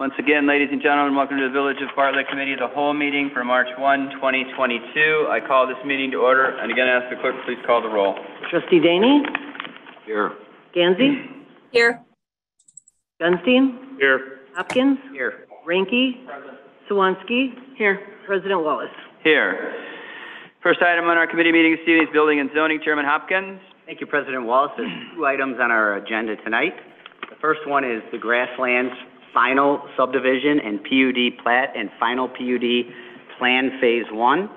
Once again, ladies and gentlemen, welcome to the Village of Bartlett Committee of the Whole meeting for March 1, 2022. I call this meeting to order, and again, ask the clerk, please call the roll. Trustee Deyne? Here. Gandsey? Here. Gunsteen? Here. Hopkins? Here. Reinke? Suwanski? Here. President Wallace? Here. First item on our committee meeting this evening is Building and Zoning, Chairman Hopkins. Thank you, President Wallace. There's two items on our agenda tonight. The first one is the Grasslands final subdivision and PUD plat and final PUD plan Phase One.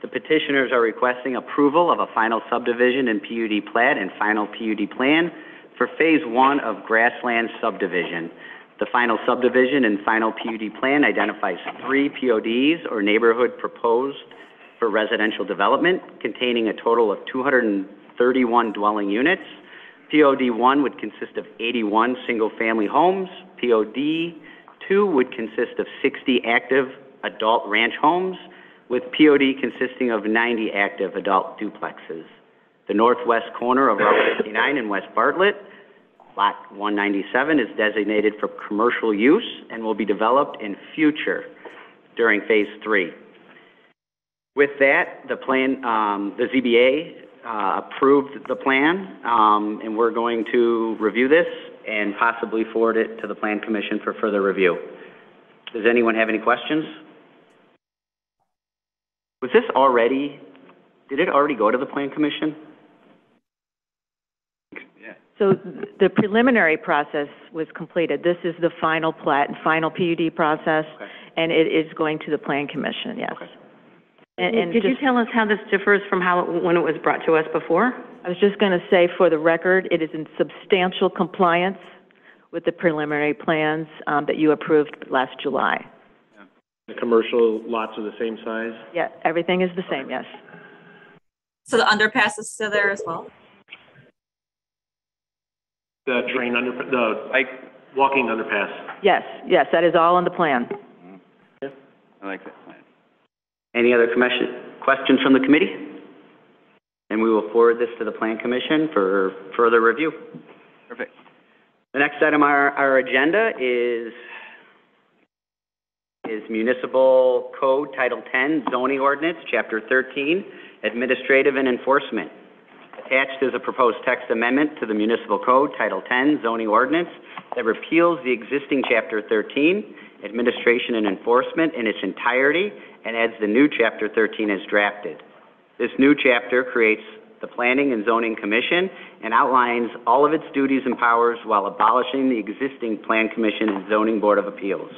The petitioners are requesting approval of a final subdivision and PUD plat and final PUD plan for Phase One of Grasslands subdivision. The final subdivision and final PUD plan identifies three PODs or neighborhood proposed for residential development containing a total of 231 dwelling units. POD 1 would consist of 81 single-family homes. POD 2 would consist of 60 active adult ranch homes, with POD consisting of 90 active adult duplexes. The northwest corner of Route 59 in West Bartlett, Lot 197, is designated for commercial use and will be developed in future during Phase 3. With that, the plan, um, the ZBA uh, approved the plan, um, and we're going to review this and possibly forward it to the Plan Commission for further review. Does anyone have any questions? Was this already, did it already go to the Plan Commission? So the preliminary process was completed. This is the final plat and final PUD process, Okay. and it is going to the Plan Commission, yes. Okay. And, and Did you just, tell us how this differs from how, it- when it was brought to us before? I was just going to say, for the record, it is in substantial compliance with the preliminary plans, um, that you approved last July. The commercial lots are the same size? Yeah, everything is the same, yes. So the underpass is still there as well? The train under, the Mike, walking underpass? Yes, yes, that is all on the plan. I like that plan. Any other commission, questions from the committee? And we will forward this to the Plan Commission for further review. Perfect. The next item on our, our agenda is, is Municipal Code Title 10 Zoning Ordinance, Chapter 13, Administrative and Enforcement. Attached is a proposed text amendment to the Municipal Code Title 10 Zoning Ordinance that repeals the existing Chapter 13, Administration and Enforcement in its entirety, and adds the new Chapter 13 as drafted. This new chapter creates the Planning and Zoning Commission and outlines all of its duties and powers while abolishing the existing Plan Commission and Zoning Board of Appeals.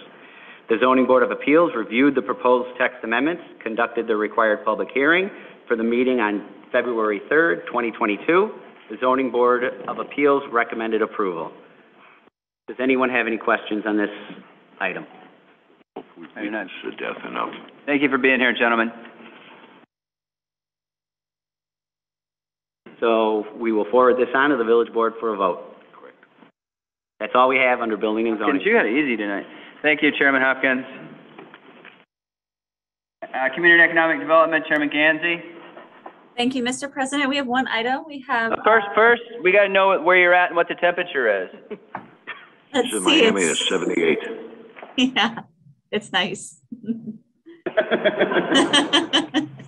The Zoning Board of Appeals reviewed the proposed text amendments, conducted the required public hearing for the meeting on February 3rd, 2022. The Zoning Board of Appeals recommended approval. Does anyone have any questions on this item? I do not. To death enough. Thank you for being here, gentlemen. So we will forward this on to the village board for a vote. Correct. That's all we have under building and zoning. Hopkins, you got it easy tonight. Thank you, Chairman Hopkins. Uh, Community and Economic Development, Chairman Gandsey. Thank you, Mr. President. We have one item. We have. Uh, First, uh, first, we gotta know where you're at and what the temperature is. Let's In see, Miami, it's- it's seventy-eight. Yeah, it's nice.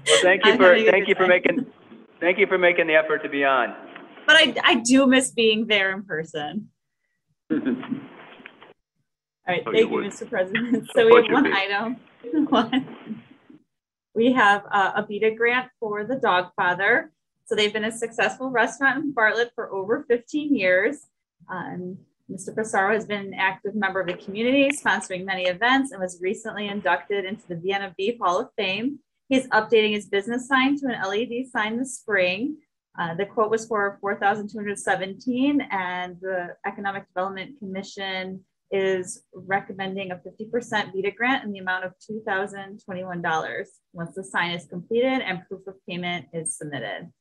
Well, thank you I'm for, having a thank good you for time. making, thank you for making the effort to be on. But I, I do miss being there in person. All right, Oh, thank you you, would. Mr. President. Of So we course have you one do. item. One. We have uh, a BEDA grant for the Dog Father. So they've been a successful restaurant in Bartlett for over 15 years. Um, Mr. Pissarro has been an active member of the community, sponsoring many events, and was recently inducted into the Vienna Beef Hall of Fame. He's updating his business sign to an LED sign this spring. Uh, the quote was for 4,217, and the Economic Development Commission is recommending a 50% BEDA grant in the amount of $2,021 once the sign is completed and proof of payment is submitted.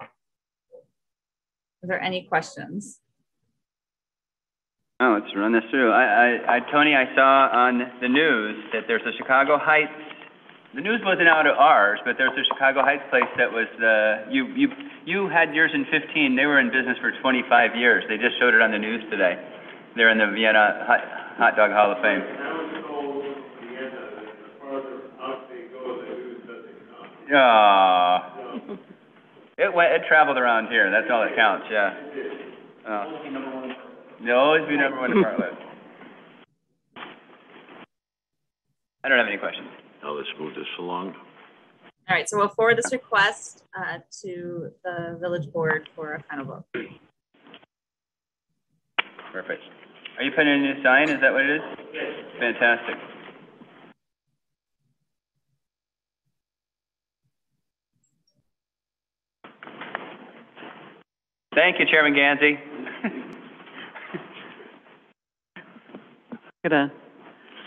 Are there any questions? Oh, let's run this through. I, I, I, Tony, I saw on the news that there's a Chicago Heights, the news wasn't out of ours, but there's a Chicago Heights place that was, uh, you, you, you had yours in fifteen, they were in business for twenty-five years. They just showed it on the news today. They're in the Vienna Hot, Hot Dog Hall of Fame. Aw. It went, it traveled around here, that's all that counts, yeah. Oh. You'll always be number one in Bartlett. I don't have any questions. Now let's move this along. All right, so we'll forward this request uh, to the village board for a final vote. Perfect. Are you putting in a sign, is that what it is? Yes. Fantastic. Thank you, Chairman Gandsey. Gonna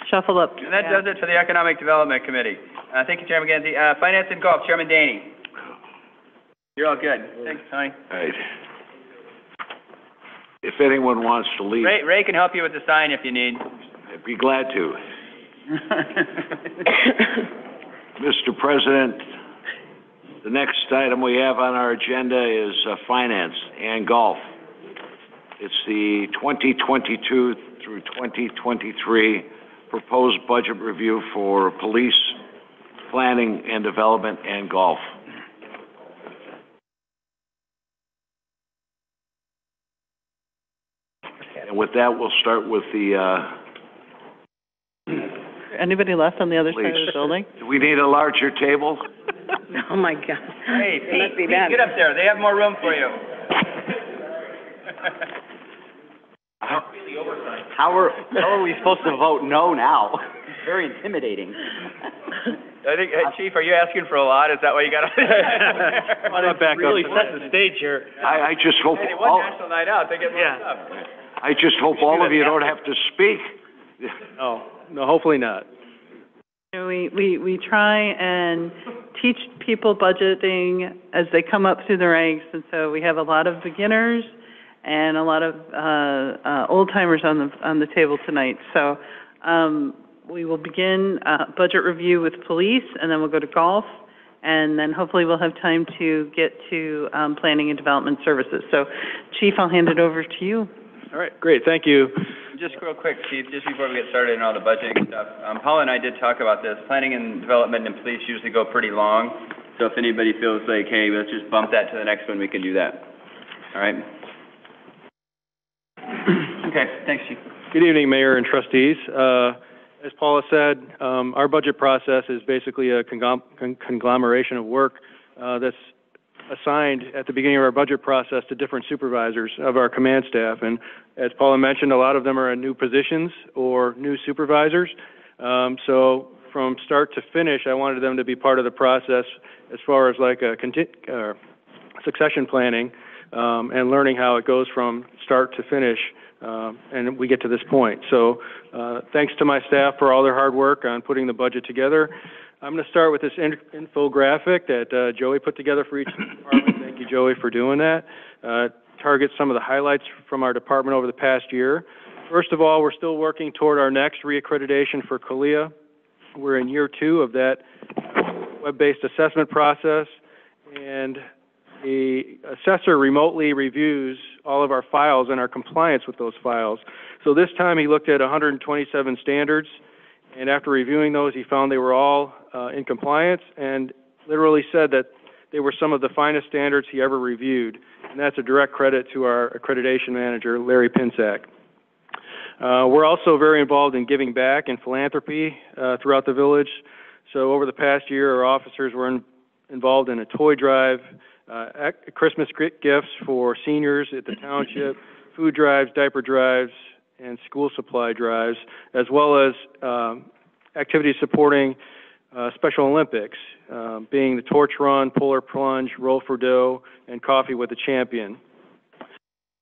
shuffle up. And that does it for the Economic Development Committee. Uh, thank you, Chairman Gandsey. Uh, Finance and Golf, Chairman Deyne. You're all good. Thanks, Tony. All right. If anyone wants to leave, Ray, Ray can help you with the sign if you need. I'd be glad to. Mr. President, the next item we have on our agenda is uh, finance and golf. It's the 2022 through 2023 proposed budget review for police, planning and development, and golf. And with that, we'll start with the, uh, Anybody left on the other side of the building? do we need a larger table? Oh, my God. Hey, It must Pete, be Pete, bad. get up there. They have more room for you. How are, how are we supposed to vote no now? Very intimidating. I think, hey, Chief, are you asking for a lot? Is that why you got up there? Want to back up? Really set the stage here. I, I just hope, Hey, one all, national night out, they get more Yeah. stuff. I just hope all of you don't have to speak. No, no, hopefully not. You know, We, we, we try and teach people budgeting as they come up through the ranks, and so we have a lot of beginners and a lot of, uh, uh, old timers on the, on the table tonight. So, um, we will begin, uh, budget review with police, and then we'll go to golf, and then hopefully we'll have time to get to, um, planning and development services. So, Chief, I'll hand it over to you. All right, great, thank you. Just real quick, Chief, just before we get started on all the budgeting stuff, um, Paula and I did talk about this. Planning and development and police usually go pretty long, so if anybody feels like, hey, let's just bump that to the next one, we can do that. All right? Okay, thanks, Chief. Good evening, Mayor and trustees. Uh, As Paula said, um, our budget process is basically a con- conglomeration of work uh, that's assigned at the beginning of our budget process to different supervisors of our command staff. And as Paula mentioned, a lot of them are in new positions or new supervisors. Um, So from start to finish, I wanted them to be part of the process as far as like a conti- uh, succession planning um, and learning how it goes from start to finish, um, and we get to this point. So, uh, thanks to my staff for all their hard work on putting the budget together. I'm going to start with this in- infographic that uh, Joey put together for each department. Thank you, Joey, for doing that. Uh, targets some of the highlights from our department over the past year. First of all, we're still working toward our next reaccreditation for CALEA. We're in year two of that web-based assessment process, and the assessor remotely reviews all of our files and our compliance with those files. So this time, he looked at 127 standards, and after reviewing those, he found they were all uh, in compliance, and literally said that they were some of the finest standards he ever reviewed. And that's a direct credit to our accreditation manager, Larry Pinsack. Uh, we're also very involved in giving back and philanthropy uh, throughout the village. So over the past year, our officers were in, involved in a toy drive, uh, Christmas gifts for seniors at the township, food drives, diaper drives, and school supply drives, as well as um, activities supporting uh, Special Olympics, um, being the torch run, polar plunge, roll for dough, and coffee with a champion.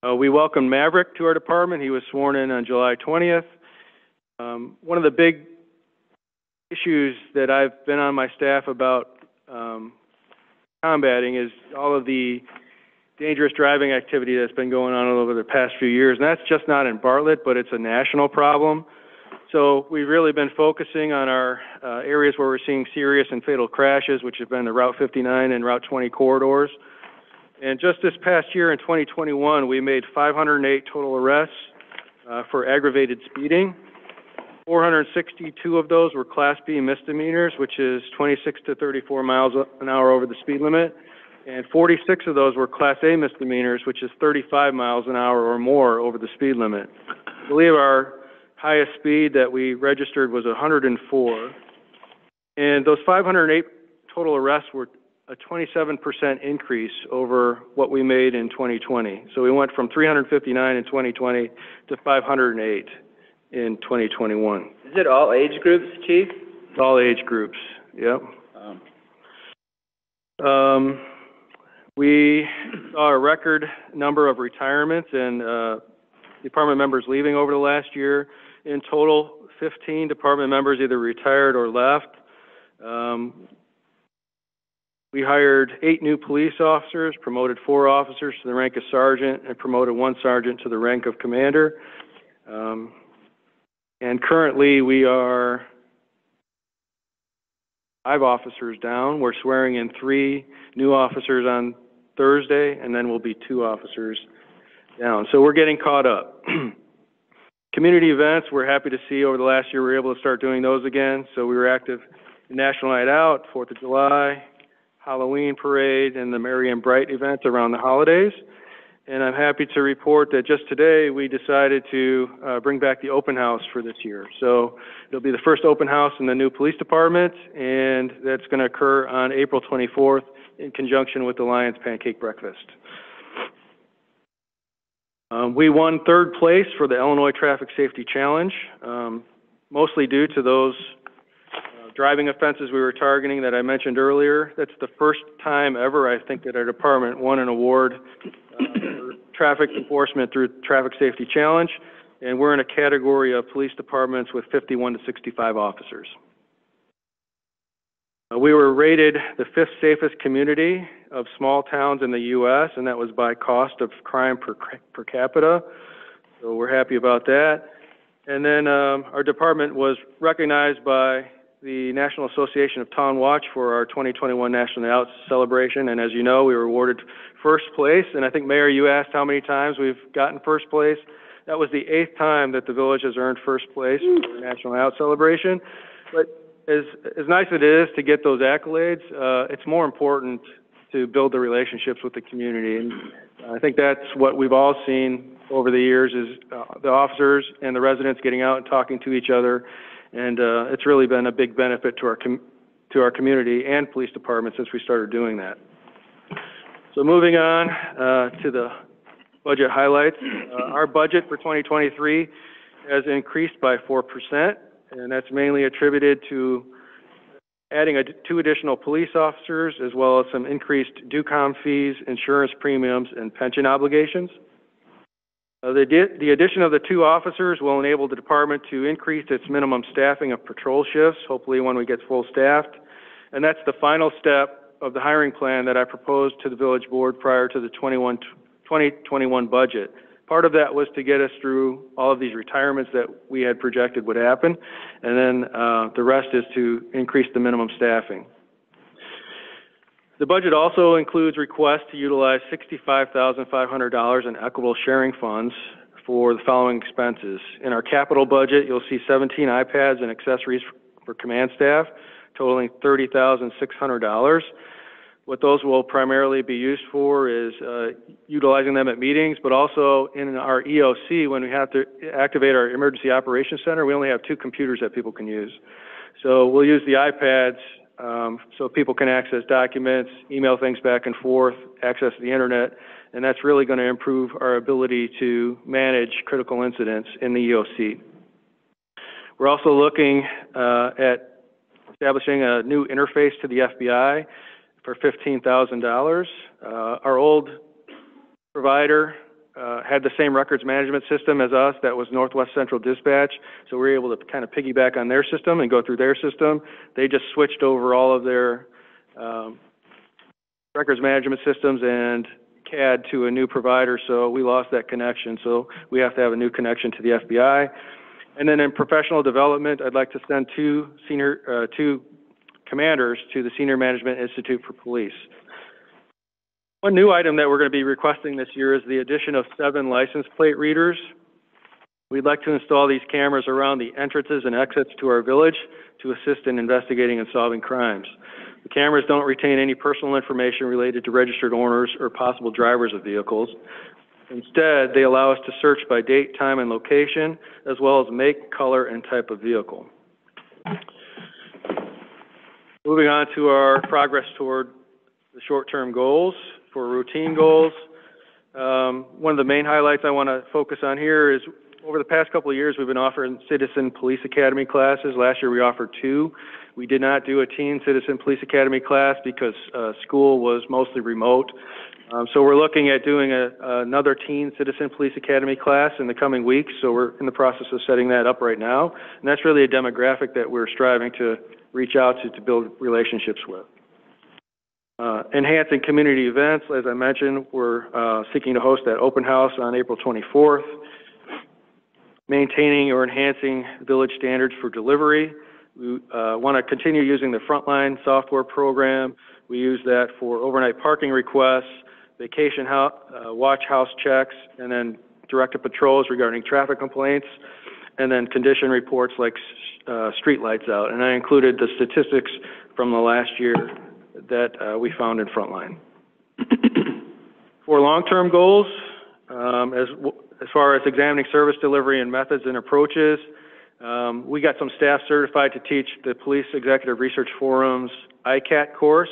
Uh, we welcomed Maverick to our department. He was sworn in on July 20th. Um, one of the big issues that I've been on my staff about um, combating is all of the dangerous driving activity that's been going on over the past few years. And that's just not in Bartlett, but it's a national problem. So we've really been focusing on our uh, areas where we're seeing serious and fatal crashes, which have been the Route 59 and Route 20 corridors. And just this past year in 2021, we made 508 total arrests, uh, for aggravated speeding. 462 of those were Class B misdemeanors, which is 26 to 34 miles an hour over the speed limit. And 46 of those were Class A misdemeanors, which is 35 miles an hour or more over the speed limit. I believe our highest speed that we registered was 104. And those 508 total arrests were a 27% increase over what we made in 2020. So we went from 359 in 2020 to 508 in 2021. Is it all age groups, chief? All age groups, yep. Um, Um, we saw a record number of retirements and, uh, department members leaving over the last year. In total, fifteen department members either retired or left. Um, we hired eight new police officers, promoted four officers to the rank of sergeant, and promoted one sergeant to the rank of commander. Um, and currently, we are five officers down. We're swearing in three new officers on Thursday, and then we'll be two officers down. So we're getting caught up. Community events, we're happy to see over the last year, we were able to start doing those again. So we were active in National Night Out, Fourth of July, Halloween Parade, and the Merry and Bright events around the holidays. And I'm happy to report that just today, we decided to uh, bring back the open house for this year. So it'll be the first open house in the new police department, and that's going to occur on April 24th in conjunction with the Lions Pancake Breakfast. Um, we won third place for the Illinois Traffic Safety Challenge, um, mostly due to those uh, driving offenses we were targeting that I mentioned earlier. That's the first time ever, I think, that our department won an award uh, for traffic enforcement through Traffic Safety Challenge, and we're in a category of police departments with 51 to 65 officers. Uh, we were rated the fifth safest community of small towns in the U.S., and that was by cost of crime per, per capita. So we're happy about that. And then um, our department was recognized by the National Association of Town Watch for our 2021 National Out celebration. And as you know, we were awarded first place. And I think, Mayor, you asked how many times we've gotten first place. That was the eighth time that the village has earned first place for the National Out celebration. But as, as nice as it is to get those accolades, uh, it's more important to build the relationships with the community. And I think that's what we've all seen over the years is uh, the officers and the residents getting out and talking to each other. And uh, it's really been a big benefit to our com- to our community and police department since we started doing that. So moving on uh, to the budget highlights, uh, our budget for 2023 has increased by 4%, and that's mainly attributed to adding a, two additional police officers, as well as some increased DU-COMM fees, insurance premiums, and pension obligations. Uh, the, the addition of the two officers will enable the department to increase its minimum staffing of patrol shifts, hopefully when we get full staffed. And that's the final step of the hiring plan that I proposed to the village board prior to the 21, 2021 budget. Part of that was to get us through all of these retirements that we had projected would happen, and then uh, the rest is to increase the minimum staffing. The budget also includes requests to utilize $65,500 in equitable sharing funds for the following expenses. In our capital budget, you'll see 17 iPads and accessories for command staff totaling $30,600. What those will primarily be used for is uh, utilizing them at meetings, but also in our EOC, when we have to activate our Emergency Operations Center, we only have two computers that people can use. So we'll use the iPads um, so people can access documents, email things back and forth, access the internet, and that's really going to improve our ability to manage critical incidents in the EOC. We're also looking uh, at establishing a new interface to the FBI for $15,000. Uh, our old provider uh, had the same records management system as us, that was Northwest Central Dispatch, so we were able to kind of piggyback on their system and go through their system. They just switched over all of their um, records management systems and CAD to a new provider, so we lost that connection. So we have to have a new connection to the FBI. And then in professional development, I'd like to send two senior, uh, two commanders to the Senior Management Institute for Police. One new item that we're going to be requesting this year is the addition of seven license plate readers. We'd like to install these cameras around the entrances and exits to our village to assist in investigating and solving crimes. The cameras don't retain any personal information related to registered owners or possible drivers of vehicles. Instead, they allow us to search by date, time, and location, as well as make, color, and type of vehicle. Moving on to our progress toward the short-term goals. For routine goals, um, one of the main highlights I want to focus on here is over the past couple of years, we've been offering Citizen Police Academy classes. Last year, we offered two. We did not do a Teen Citizen Police Academy class because uh, school was mostly remote. Um, so we're looking at doing a, another Teen Citizen Police Academy class in the coming weeks. So we're in the process of setting that up right now. And that's really a demographic that we're striving to reach out to to build relationships with. Uh, enhancing community events, as I mentioned, we're uh, seeking to host that open house on April 24th. Maintaining or enhancing village standards for delivery. We uh, want to continue using the Frontline software program. We use that for overnight parking requests, vacation house, uh, watch house checks, and then directed patrols regarding traffic complaints, and then condition reports like uh, street lights out. And I included the statistics from the last year that uh, we found in Frontline. For long-term goals, um, as, as far as examining service delivery and methods and approaches, um, we got some staff certified to teach the Police Executive Research Forum's ICAT course.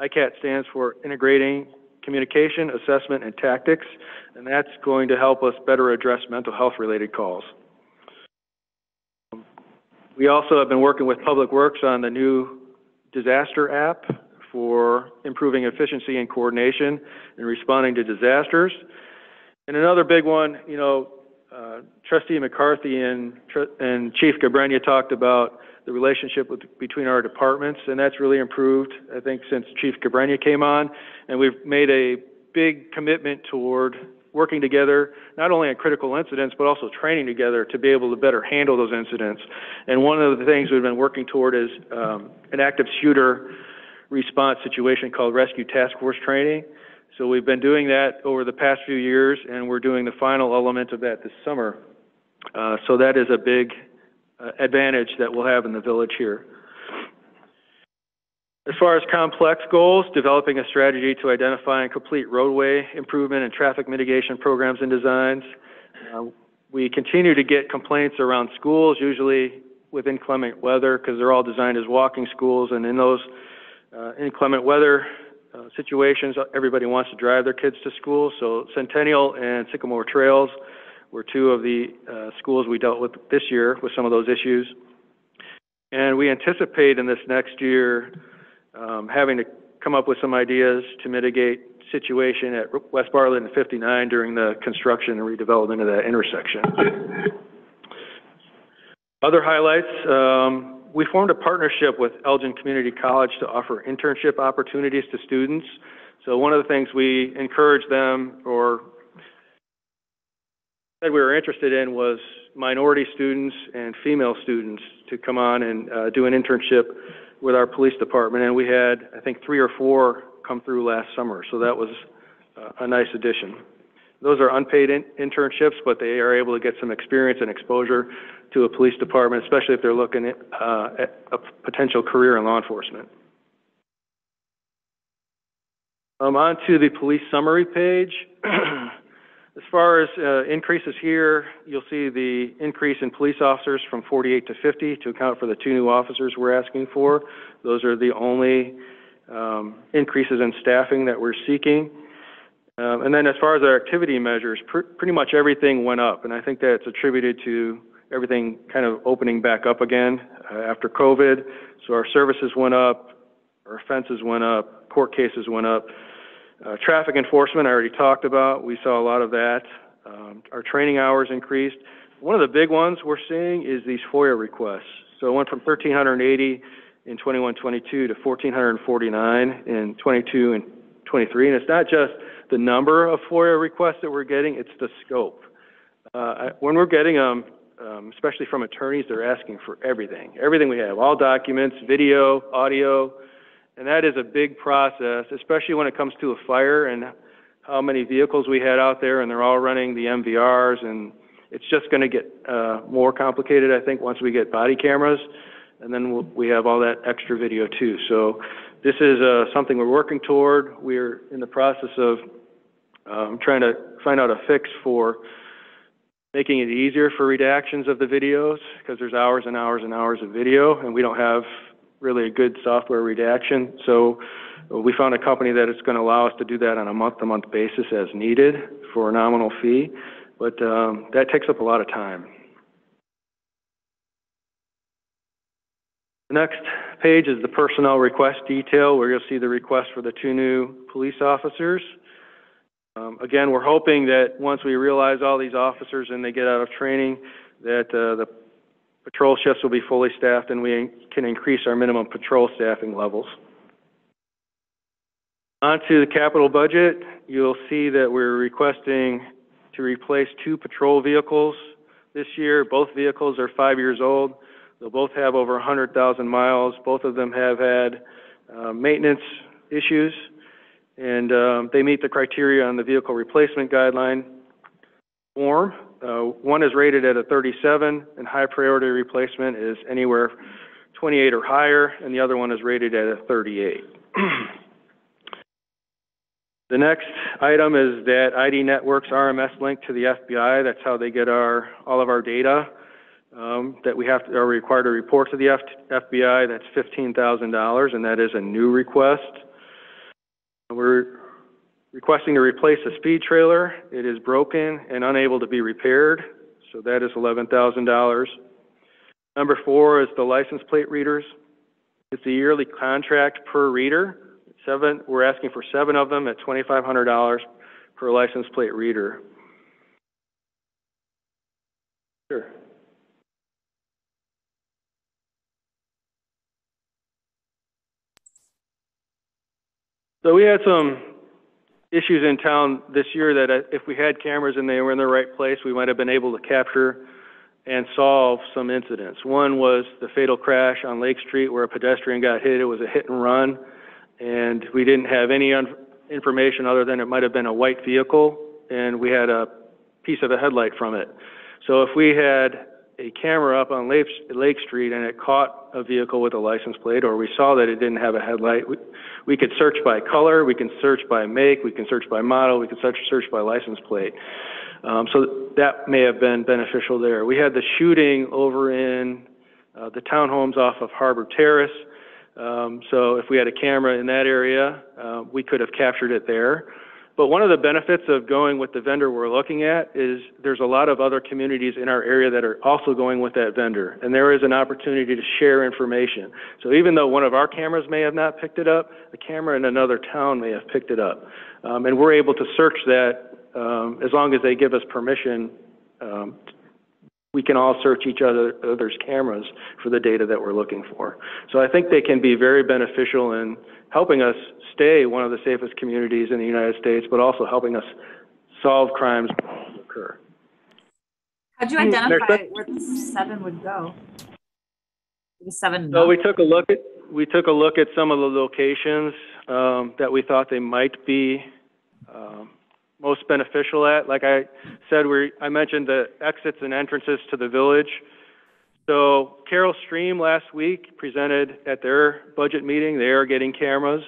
ICAT stands for Integrating Communication, Assessment, and Tactics, and that's going to help us better address mental health related calls. We also have been working with Public Works on the new disaster app for improving efficiency and coordination in responding to disasters. And another big one, you know, uh, Trustee McCarthy and, and Chief Gabrenia talked about the relationship with, between our departments, and that's really improved, I think, since Chief Gabrenia came on. And we've made a big commitment toward working together, not only on critical incidents, but also training together to be able to better handle those incidents. And one of the things we've been working toward is um, an active shooter response situation called Rescue Task Force Training. So we've been doing that over the past few years, and we're doing the final element of that this summer. Uh, so that is a big uh, advantage that we'll have in the village here. As far as complex goals, developing a strategy to identify and complete roadway improvement and traffic mitigation programs and designs. Uh, we continue to get complaints around schools, usually with inclement weather, because they're all designed as walking schools, and in those uh, inclement weather uh, situations, everybody wants to drive their kids to school. So Centennial and Sycamore Trails were two of the uh, schools we dealt with this year with some of those issues. And we anticipate in this next year um, having to come up with some ideas to mitigate situation at West Bartlett and 59 during the construction and redevelopment of that intersection. Other highlights, um, we formed a partnership with Elgin Community College to offer internship opportunities to students. So one of the things we encouraged them or said we were interested in was minority students and female students to come on and uh, do an internship with our police department. And we had, I think, three or four come through last summer. So that was uh, a nice addition. Those are unpaid in internships, but they are able to get some experience and exposure to a police department, especially if they're looking at, uh, at a potential career in law enforcement. Um, on to the police summary page. as far as uh, increases here, you'll see the increase in police officers from 48 to 50 to account for the two new officers we're asking for. Those are the only um, increases in staffing that we're seeking. Um, and then as far as our activity measures, pr pretty much everything went up, and I think that's attributed to everything kind of opening back up again uh, after COVID. So our services went up, our offenses went up, court cases went up. Uh, traffic enforcement, I already talked about. We saw a lot of that. Um, our training hours increased. One of the big ones we're seeing is these FOIA requests. So it went from 1,380 in 21-22 to 1,449 in 22 and 23. And it's not just the number of FOIA requests that we're getting, it's the scope. Uh, when we're getting them, um, especially from attorneys, they're asking for everything. Everything we have, all documents, video, audio, and that is a big process, especially when it comes to a fire and how many vehicles we had out there, and they're all running the MVRs and It's just gonna get, uh, more complicated, I think, once we get body cameras, and then we'll, we have all that extra video too. So this is, uh, something we're working toward. We're in the process of, um, trying to find out a fix for making it easier for redactions of the videos, because there's hours and hours and hours of video, and we don't have really a good software redaction. So uh, we found a company that is gonna allow us to do that on a month-to-month basis as needed for a nominal fee, but, um, that takes up a lot of time. The next page is the personnel request detail, where you'll see the request for the two new police officers. Um, again, we're hoping that once we realize all these officers and they get out of training, that, uh, the patrol shifts will be fully staffed and we can increase our minimum patrol staffing levels. On to the capital budget, you'll see that we're requesting to replace two patrol vehicles this year. Both vehicles are five years old. They'll both have over 100,000 miles. Both of them have had uh, maintenance issues, and um, they meet the criteria on the vehicle replacement guideline form. Uh, One is rated at a 37, and high priority replacement is anywhere 28 or higher, and the other one is rated at a 38. The next item is that ID Networks RMS link to the FBI. That's how they get our, all of our data um, that we have, to- are required to report to the F- FBI. That's $15,000, and that is a new request. We're requesting to replace a speed trailer. It is broken and unable to be repaired, so that is $11,000. Number four is the license plate readers. It's a yearly contract per reader. Seven, we're asking for seven of them at twenty-five hundred dollars per license plate reader. Sure. So we had some issues in town this year that uh, if we had cameras and they were in the right place, we might have been able to capture and solve some incidents. One was the fatal crash on Lake Street where a pedestrian got hit. It was a hit and run and we didn't have any un- information other than it might have been a white vehicle, and we had a piece of a headlight from it. So if we had a camera up on Lake, Street and it caught a vehicle with a license plate, or we saw that it didn't have a headlight, we, we could search by color, we can search by make, we can search by model, we can search, search by license plate. Um, so that may have been beneficial there. We had the shooting over in uh, the townhomes off of Harbor Terrace. Um, so if we had a camera in that area, uh, we could have captured it there. But one of the benefits of going with the vendor we're looking at is there's a lot of other communities in our area that are also going with that vendor. And there is an opportunity to share information. So even though one of our cameras may have not picked it up, a camera in another town may have picked it up. Um, and we're able to search that um, as long as they give us permission um, we can all search each other, other's cameras for the data that we're looking for. So I think they can be very beneficial in helping us stay one of the safest communities in the United States, but also helping us solve crimes that occur. How'd you Mm, identify where the seven would go? The seven, So we took a look at, we took a look at some of the locations, um, that we thought they might be, um, most beneficial at. Like I said, we, I mentioned the exits and entrances to the village. So Carol Stream last week presented at their budget meeting, they are getting cameras.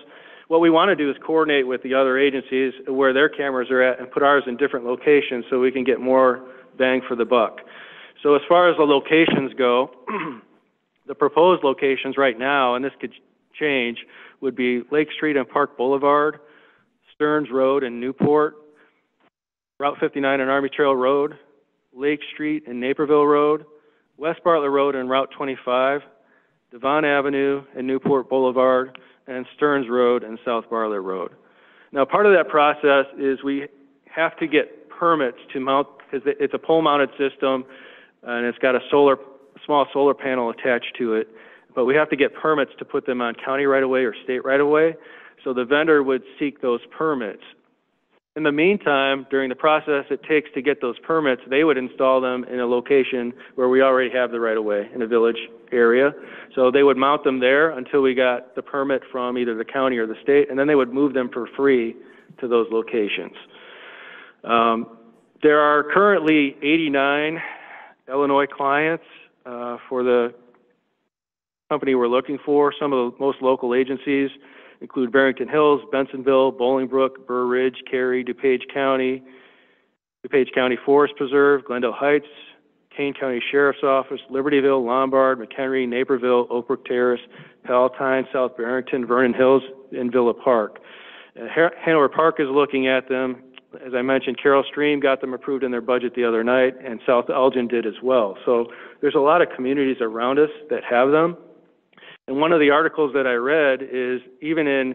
What we want to do is coordinate with the other agencies where their cameras are at and put ours in different locations so we can get more bang for the buck. So as far as the locations go, the proposed locations right now, and this could change, would be Lake Street and Park Boulevard, Stearns Road and Newport, Route 59 and Army Trail Road, Lake Street and Naperville Road, West Bartlett Road and Route 25, Devon Avenue and Newport Boulevard, and Stearns Road and South Bartlett Road. Now, part of that process is we have to get permits to mount, because it's a pole-mounted system, and it's got a solar, small solar panel attached to it, but we have to get permits to put them on county right-of-way or state right-of-way, so the vendor would seek those permits. In the meantime, during the process it takes to get those permits, they would install them in a location where we already have the right-of-way, in a village area. So they would mount them there until we got the permit from either the county or the state, and then they would move them for free to those locations. Um, There are currently 89 Illinois clients uh, for the company we're looking for. Some of the most local agencies include Barrington Hills, Bensenville, Bolingbrook, Burr Ridge, Cary, DuPage County, DuPage County Forest Preserve, Glendale Heights, Kane County Sheriff's Office, Libertyville, Lombard, McHenry, Naperville, Oak Brook Terrace, Palatine, South Barrington, Vernon Hills, and Villa Park. Uh, Hanover Park is looking at them. As I mentioned, Carol Stream got them approved in their budget the other night, and South Elgin did as well. So there's a lot of communities around us that have them. And one of the articles that I read is even in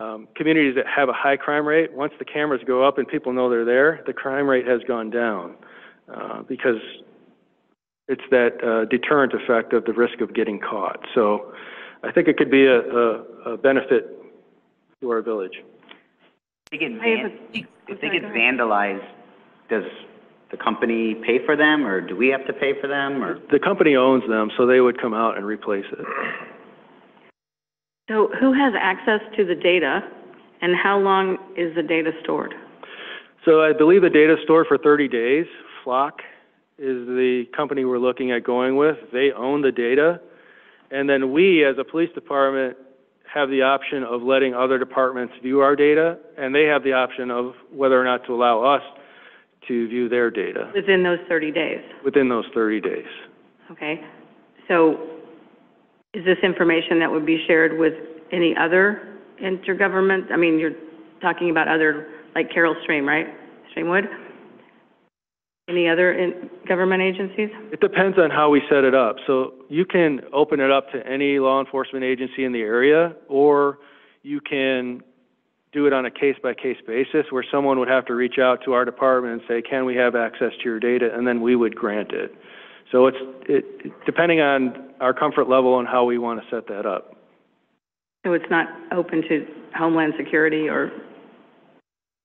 um, communities that have a high crime rate, once the cameras go up and people know they're there, the crime rate has gone down uh, because it's that uh, deterrent effect of the risk of getting caught. So I think it could be a, a, a benefit to our village. If they get van- if they get vandalized, does the company pay for them, or do we have to pay for them, or? The company owns them, so they would come out and replace it. So who has access to the data, and how long is the data stored? So I believe the data is stored for 30 days. Flock is the company we're looking at going with. They own the data. And then we, as a police department, have the option of letting other departments view our data, and they have the option of whether or not to allow us to view their data Within those 30 days, within those 30 days. okay? So is this information that would be shared with any other intergovernment? I mean, you're talking about other, like Carol Stream, right? Streamwood? Any other in, government agencies? It depends on how we set it up. So you can open it up to any law enforcement agency in the area, or you can do it on a case-by-case basis, where someone would have to reach out to our department and say, can we have access to your data? And then we would grant it. So it's, it, depending on our comfort level and how we want to set that up. So it's not open to Homeland Security or,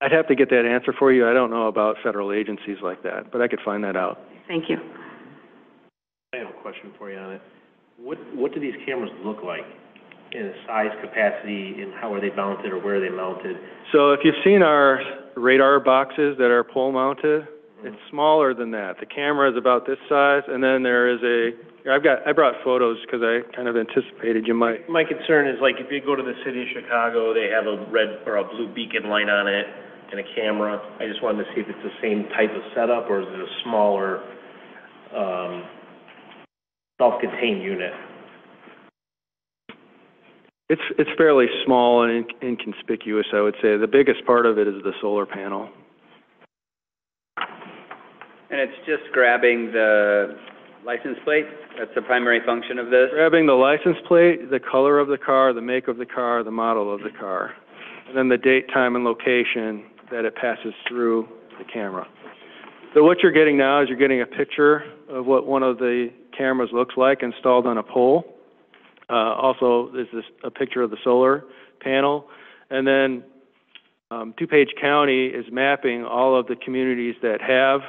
I'd have to get that answer for you. I don't know about federal agencies like that, but I could find that out. thank you. I have a question for you on it. What, what do these cameras look like in size, capacity, and how are they mounted or where are they mounted? So if you've seen our radar boxes that are pole mounted, it's smaller than that. The camera is about this size, and then there is a, I've got, I brought photos because I kind of anticipated you might. My concern is like if you go to the city of Chicago, they have a red or a blue beacon light on it and a camera. I just wanted to see if it's the same type of setup or is it a smaller, um, self-contained unit? It's, it's fairly small and in- inconspicuous, I would say. The biggest part of it is the solar panel. And it's just grabbing the license plate? That's the primary function of this? Grabbing the license plate, the color of the car, the make of the car, the model of the car, and then the date, time, and location that it passes through the camera. So what you're getting now is you're getting a picture of what one of the cameras looks like installed on a pole. Uh, also, there's this, a picture of the solar panel. And then, um, DuPage County is mapping all of the communities that have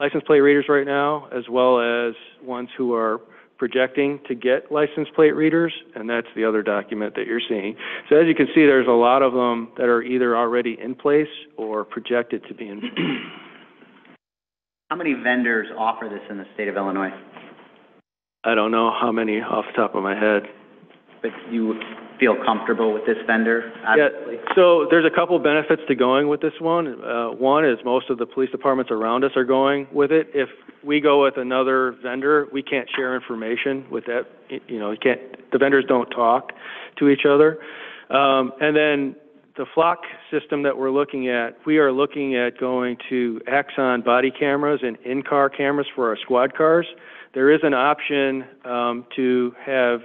license plate readers right now, as well as ones who are projecting to get license plate readers, and that's the other document that you're seeing. So as you can see, there's a lot of them that are either already in place or projected to be in. How many vendors offer this in the state of Illinois? I don't know how many off the top of my head. But you feel comfortable with this vendor, Yeah, obviously? so there's a couple benefits to going with this one. Uh, one is most of the police departments around us are going with it. If we go with another vendor, we can't share information with that, y- you know, you can't, the vendors don't talk to each other. Um, and then the flock system that we're looking at, we are looking at going to Axon body cameras and in-car cameras for our squad cars. There is an option, um, to have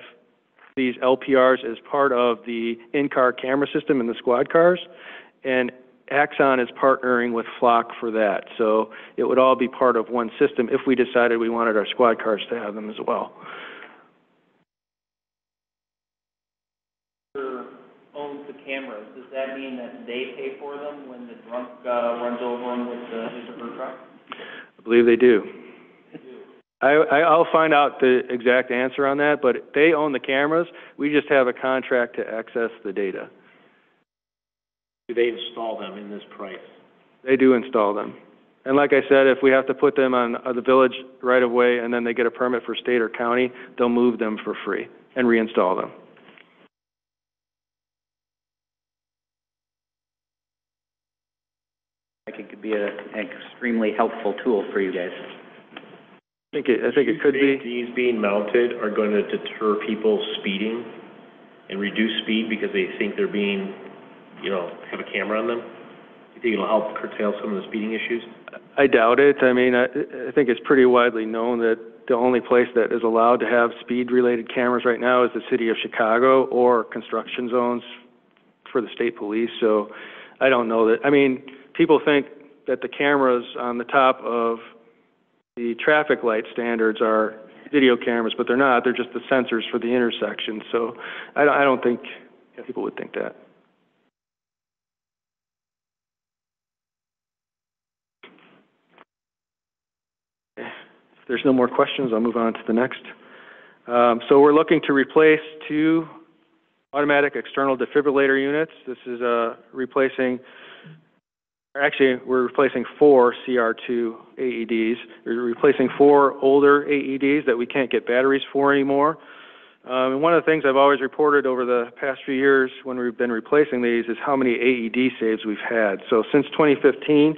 these LPRs as part of the in-car camera system in the squad cars, and Axon is partnering with Flock for that. So it would all be part of one system if we decided we wanted our squad cars to have them as well. owns the cameras, does that mean that they pay for them when the drunk, uh, runs over them with the, his or her truck? I believe they do. I, I, I'll find out the exact answer on that, but they own the cameras. We just have a contract to access the data. Do they install them in this price? They do install them. And like I said, if we have to put them on uh, the village right of way and then they get a permit for state or county, they'll move them for free and reinstall them. I think it could be a, an extremely helpful tool for you guys. I think it, I think it could Do you think be. These being mounted are going to deter people speeding and reduce speed because they think they're being, you know, have a camera on them? Do You think it'll help curtail some of the speeding issues? I doubt it. I mean, I, I think it's pretty widely known that the only place that is allowed to have speed-related cameras right now is the city of Chicago or construction zones for the state police, so I don't know that, I mean, people think that the cameras on the top of the traffic light standards are video cameras, but they're not. They're just the sensors for the intersection, so I, don't- I don't think people would think that. If there's no more questions, I'll move on to the next. Um, so we're looking to replace two automatic external defibrillator units. This is, uh, replacing, actually, we're replacing four CR2 AEDs. We're replacing four older AEDs that we can't get batteries for anymore. Um, and one of the things I've always reported over the past few years when we've been replacing these is how many AED saves we've had. So since 2015,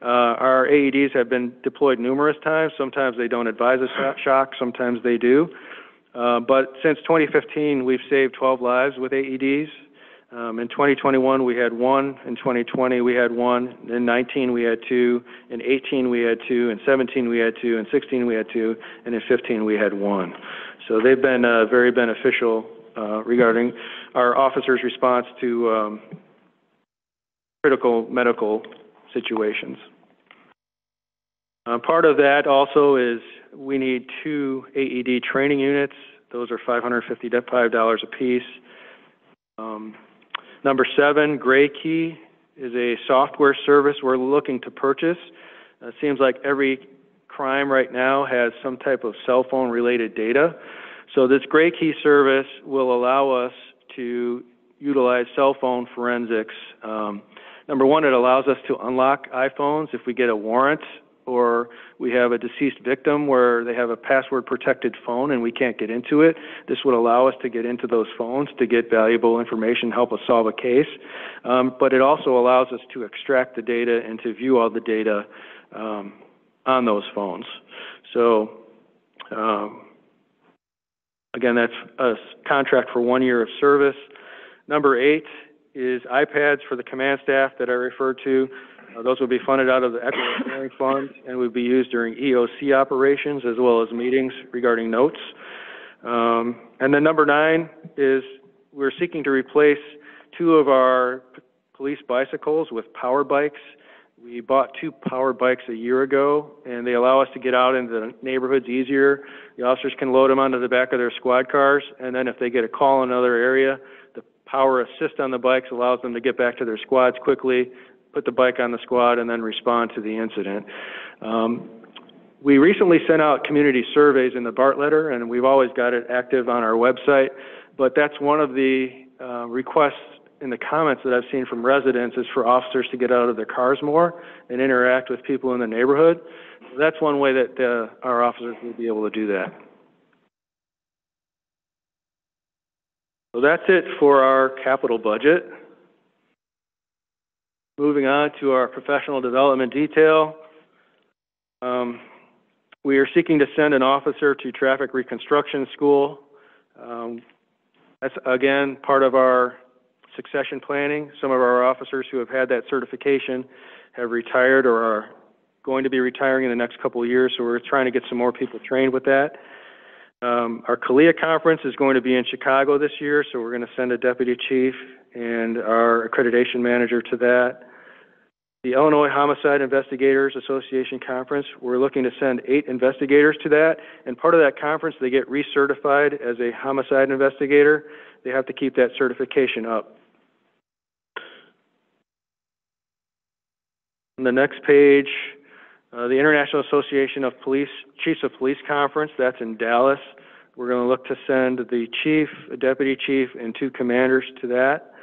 uh, our AEDs have been deployed numerous times. Sometimes they don't advise a shock, sometimes they do. Uh, but since 2015, we've saved 12 lives with AEDs. Um, in 2021, we had one. In 2020, we had one. In 19, we had two. In 18, we had two. In 17, we had two. In 16, we had two. And in 15, we had one. So they've been uh, very beneficial uh, regarding our officers' response to um, critical medical situations. Uh, part of that also is we need two AED training units. Those are $555 apiece. Um, number seven, GrayKey is a software service we're looking to purchase. It seems like every crime right now has some type of cell phone related data. So this GrayKey service will allow us to utilize cell phone forensics. Um, number one, it allows us to unlock iPhones if we get a warrant or we have a deceased victim where they have a password protected phone and we can't get into it. This would allow us to get into those phones to get valuable information, help us solve a case. Um, but it also allows us to extract the data and to view all the data um, on those phones. So, um, again, that's a contract for one year of service. Number eight is iPads for the command staff that I referred to. Uh, Those will be funded out of the Sharing Fund and would be used during EOC operations as well as meetings regarding notes. Um, and then number nine is we're seeking to replace two of our p- police bicycles with power bikes. We bought two power bikes a year ago, and they allow us to get out into the neighborhoods easier. The officers can load them onto the back of their squad cars, and then if they get a call in another area, the power assist on the bikes allows them to get back to their squads quickly, put the bike on the squad, and then respond to the incident. Um, we recently sent out community surveys in the Bartletter, and we've always got it active on our website, but that's one of the uh, requests in the comments that I've seen from residents is for officers to get out of their cars more and interact with people in the neighborhood. So That's one way that uh, our officers will be able to do that. So that's it for our capital budget. Moving on to our professional development detail. Um, we are seeking to send an officer to traffic reconstruction school. Um, that's, again, part of our succession planning. Some of our officers who have had that certification have retired or are going to be retiring in the next couple of years, so we're trying to get some more people trained with that. Um, our CALEA conference is going to be in Chicago this year, so we're going to send a deputy chief and our accreditation manager to that. The Illinois Homicide Investigators Association Conference, we're looking to send eight investigators to that, and part of that conference, they get recertified as a homicide investigator. They have to keep that certification up. On the next page, uh, the International Association of Police, Chiefs of Police Conference, that's in Dallas. We're going to look to send the chief, a deputy chief, and two commanders to that.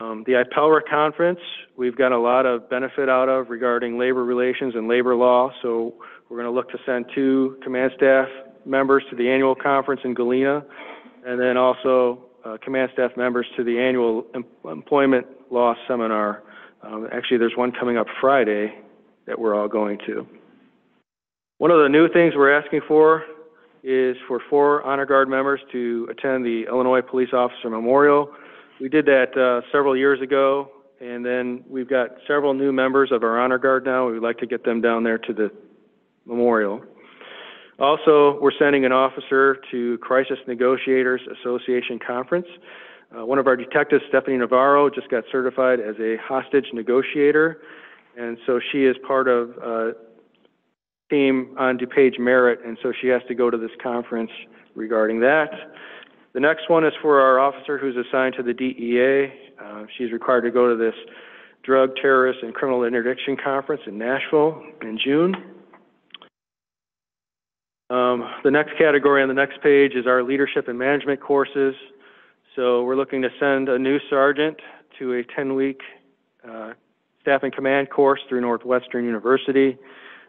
Um, the IPELRA conference, we've got a lot of benefit out of regarding labor relations and labor law, so we're gonna look to send two command staff members to the annual conference in Galena, and then also, uh, command staff members to the annual em- employment law seminar. Um, actually, there's one coming up Friday that we're all going to. One of the new things we're asking for is for four honor guard members to attend the Illinois Police Officer Memorial. We did that, uh, several years ago, and then we've got several new members of our honor guard now. We'd like to get them down there to the memorial. Also, we're sending an officer to Crisis Negotiators Association Conference. Uh, one of our detectives, Stephanie Navarro, just got certified as a hostage negotiator, and so she is part of a team on DuPage Merit, and so she has to go to this conference regarding that. The next one is for our officer who's assigned to the DEA. Uh, she's required to go to this drug, terrorist, and criminal interdiction conference in Nashville in June. Um, the next category on the next page is our leadership and management courses. So we're looking to send a new sergeant to a 10-week uh, staff and command course through Northwestern University.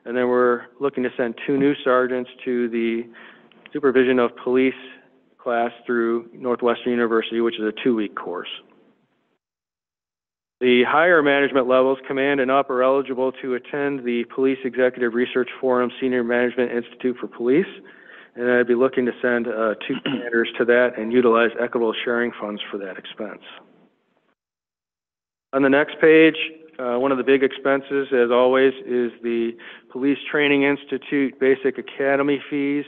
And then we're looking to send two new sergeants to the supervision of police class through Northwestern University, which is a two-week course. The higher management levels, command and up, are eligible to attend the Police Executive Research Forum Senior Management Institute for Police. And I'd be looking to send uh, two commanders to that and utilize equitable sharing funds for that expense. On the next page, uh, one of the big expenses, as always, is the Police Training Institute Basic Academy fees.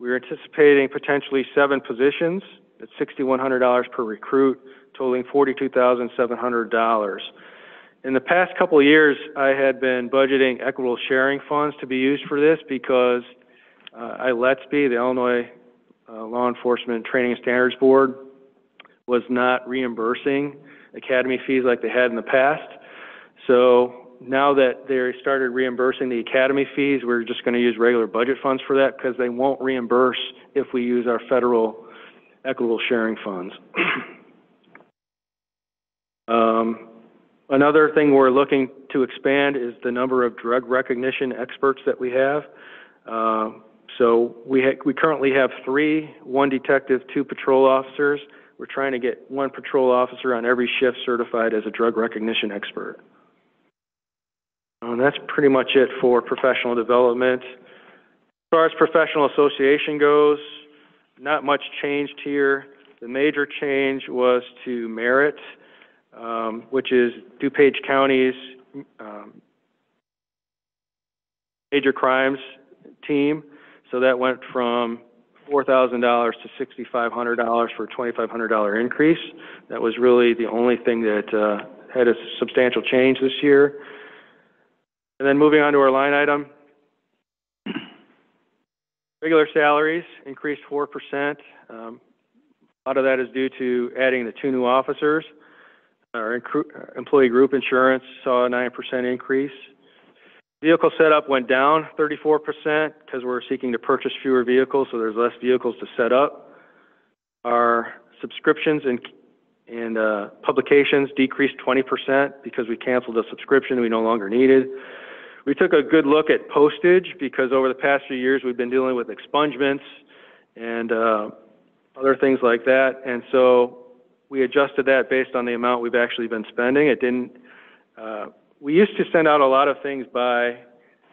We're anticipating potentially seven positions at $6,100 per recruit, totaling $42,700. In the past couple of years, I had been budgeting equitable sharing funds to be used for this because uh, ILETSB, the Illinois uh, Law Enforcement Training and Standards Board, was not reimbursing academy fees like they had in the past. So now that they started reimbursing the academy fees, we're just going to use regular budget funds for that because they won't reimburse if we use our federal equitable sharing funds. um, another thing we're looking to expand is the number of drug recognition experts that we have. Uh, so we ha- we currently have three, one detective, two patrol officers. We're trying to get one patrol officer on every shift certified as a drug recognition expert. And that's pretty much it for professional development. As far as professional association goes, not much changed here. The major change was to Merit, um, which is DuPage County's um, major crimes team. So that went from $4,000 to $6,500 for a $2,500 increase. That was really the only thing that uh, had a substantial change this year. And then moving on to our line item. Regular salaries increased 4%. Um, a lot of that is due to adding the two new officers. Our incru- employee group insurance saw a 9% increase. Vehicle setup went down 34% because we're seeking to purchase fewer vehicles, so there's less vehicles to set up. Our subscriptions and, and uh, publications decreased 20% because we canceled a subscription we no longer needed. We took a good look at postage because over the past few years we've been dealing with expungements and uh, other things like that, and so we adjusted that based on the amount we've actually been spending. It didn't. Uh, we used to send out a lot of things by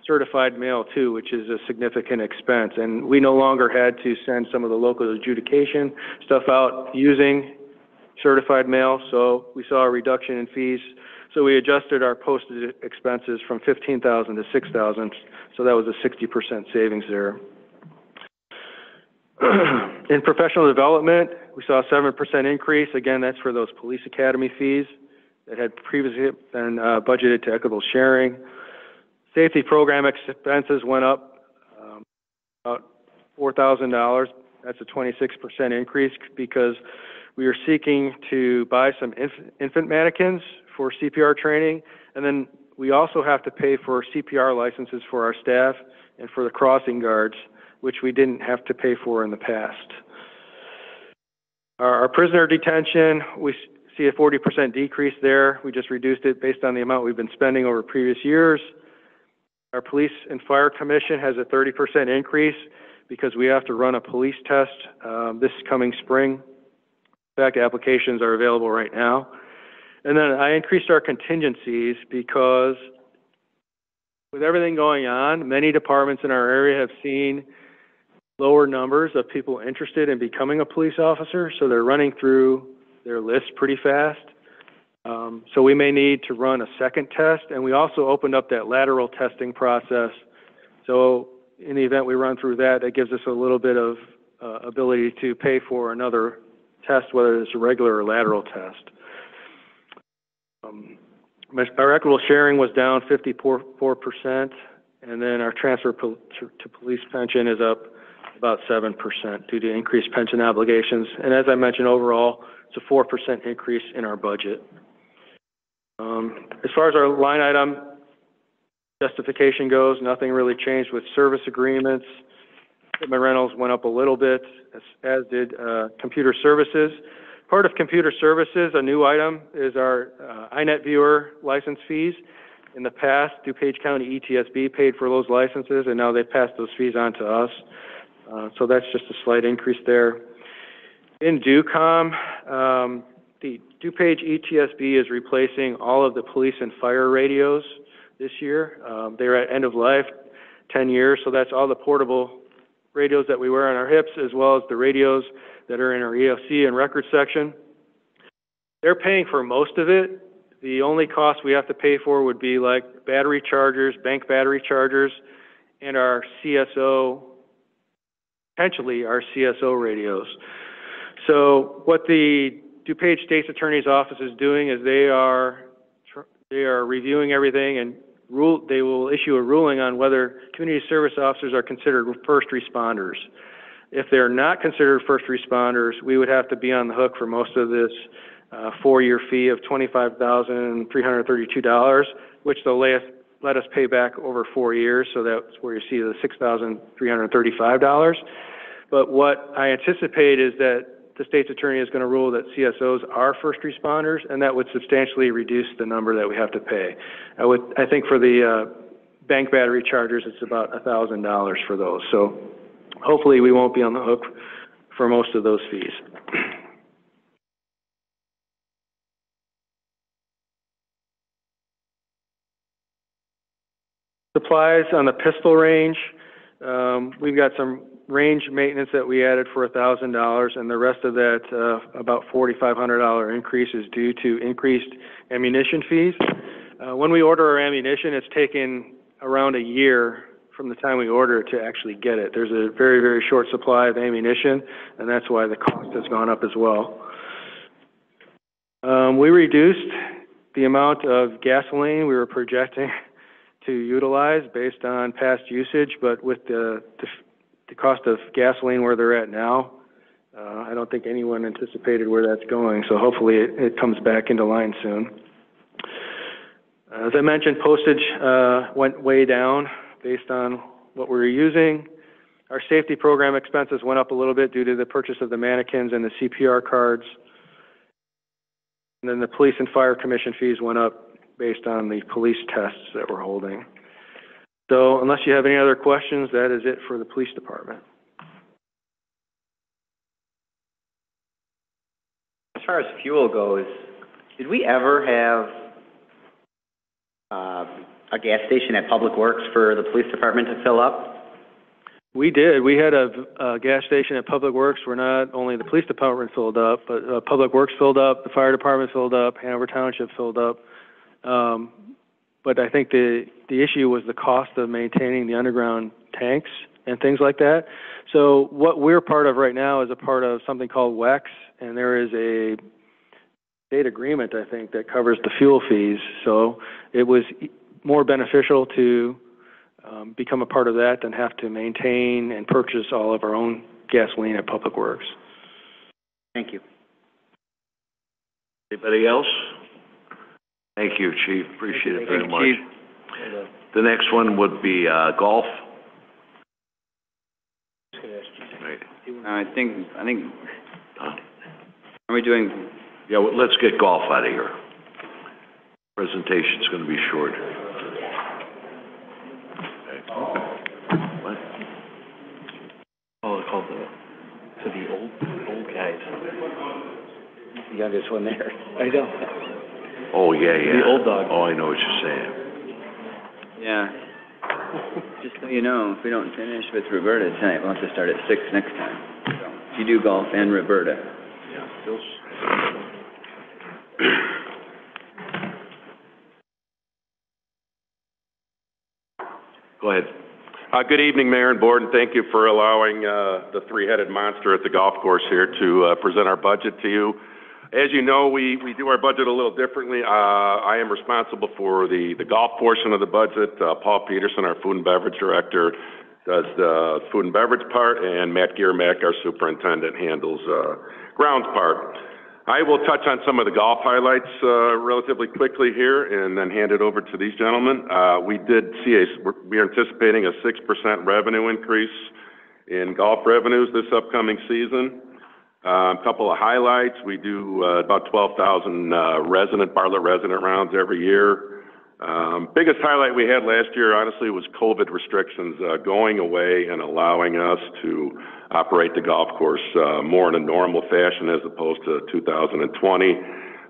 certified mail too, which is a significant expense, and we no longer had to send some of the local adjudication stuff out using certified mail, so we saw a reduction in fees. So we adjusted our postage expenses from fifteen thousand to six thousand, so that was a sixty percent savings there. In professional development, we saw a seven percent increase. Again, that's for those police academy fees that had previously been uh, budgeted to equitable sharing. Safety program expenses went up um, about four thousand dollars. That's a twenty-six percent increase because we are seeking to buy some inf- infant mannequins for CPR training, and then we also have to pay for CPR licenses for our staff and for the crossing guards, which we didn't have to pay for in the past. Our, prisoner detention, we see a forty percent decrease there. We just reduced it based on the amount we've been spending over previous years. Our Police and Fire Commission has a thirty percent increase because we have to run a police test, um, this coming spring. In fact, applications are available right now. And then I increased our contingencies because with everything going on, many departments in our area have seen lower numbers of people interested in becoming a police officer, so they're running through their list pretty fast. Um, so we may need to run a second test, and we also opened up that lateral testing process. So in the event we run through that, that gives us a little bit of, uh, ability to pay for another test, whether it's a regular or lateral test. Um, Our equitable sharing was down 54%, and then our transfer to, to police pension is up about seven percent due to increased pension obligations. And as I mentioned, overall, it's a four percent increase in our budget. Um, as far as our line item justification goes, nothing really changed with service agreements. Equipment rentals went up a little bit, as, as did, uh, computer services. Part of computer services, a new item, is our, uh, iNet viewer license fees. In the past, DuPage County ETSB paid for those licenses, and now they've passed those fees on to us. Uh, so that's just a slight increase there. In DU-COMM, um, the DuPage ETSB is replacing all of the police and fire radios this year. Um, they're at end of life, ten years, so that's all the portable radios that we wear on our hips, as well as the radios that are in our EFC and record section. They're paying for most of it. The only cost we have to pay for would be like battery chargers, bank battery chargers, and our CSO, potentially our CSO radios. So what the DuPage State's Attorney's Office is doing is they are, they are reviewing everything and rule, they will issue a ruling on whether community service officers are considered first responders. If they're not considered first responders, we would have to be on the hook for most of this, uh, four-year fee of twenty-five thousand, three hundred thirty-two dollars, which they'll let us, let us pay back over four years, so that's where you see the six thousand, three hundred thirty-five dollars. But what I anticipate is that the state's attorney is gonna rule that CSOs are first responders, and that would substantially reduce the number that we have to pay. I would, I think for the, uh, bank battery chargers, it's about thousand dollars for those, so hopefully we won't be on the hook for most of those fees. Supplies on the pistol range, um, we've got some range maintenance that we added for a thousand dollars, and the rest of that, uh, about forty-five hundred dollar increase is due to increased ammunition fees. Uh, when we order our ammunition, it's taken around a year from the time we order to actually get it. There's a very, very short supply of ammunition, and that's why the cost has gone up as well. Um, we reduced the amount of gasoline we were projecting to utilize based on past usage, but with the, the, the cost of gasoline where they're at now, uh, I don't think anyone anticipated where that's going, so hopefully it, it comes back into line soon. As I mentioned, postage, uh, went way down based on what we were using. Our safety program expenses went up a little bit due to the purchase of the mannequins and the CPR cards. And then the police and fire commission fees went up based on the police tests that we're holding. So unless you have any other questions, that is it for the police department. As far as fuel goes, did we ever have, uh, a gas station at Public Works for the police department to fill up? We did. We had a, a gas station at Public Works where not only the police department filled up, but, uh, Public Works filled up, the fire department filled up, Hanover Township filled up. Um, but I think the, the issue was the cost of maintaining the underground tanks and things like that. So what we're part of right now is a part of something called WEX, and there is a state agreement, I think, that covers the fuel fees. So it was more beneficial to, um, become a part of that than have to maintain and purchase all of our own gasoline at Public Works. Thank you. Anybody else? Thank you, Chief, appreciate it very you, much. Chief. The next one would be, uh, golf. Right. Uh, I think, I think, Uh, are we doing Yeah, well, let's get golf out of here. Presentation's gonna be short. What? Oh, it's called the, to the old, old guys. The youngest one there. I know. Oh, yeah, yeah. The old dog. Oh, I know what you're saying. Yeah. Just so you know, if we don't finish with Roberta tonight, we'll have to start at six next time. So, If you do golf and Roberta. Go ahead. Uh, good evening, Mayor and Board, and thank you for allowing, uh, the three-headed monster at the golf course here to, uh, present our budget to you. As you know, we, we do our budget a little differently. Uh, I am responsible for the, the golf portion of the budget. Uh, Paul Peterson, our food and beverage director, does the food and beverage part, and Matt Gearmack, our superintendent, handles, uh, grounds part. I will touch on some of the golf highlights, uh, relatively quickly here and then hand it over to these gentlemen. Uh, we did see a, we're- we are anticipating a six percent revenue increase in golf revenues this upcoming season. A couple of highlights, we do, uh, about twelve thousand, uh, resident, Bartlett resident rounds every year. Um, biggest highlight we had last year, honestly, was COVID restrictions, uh, going away and allowing us to operate the golf course, more in a normal fashion as opposed to two thousand and twenty.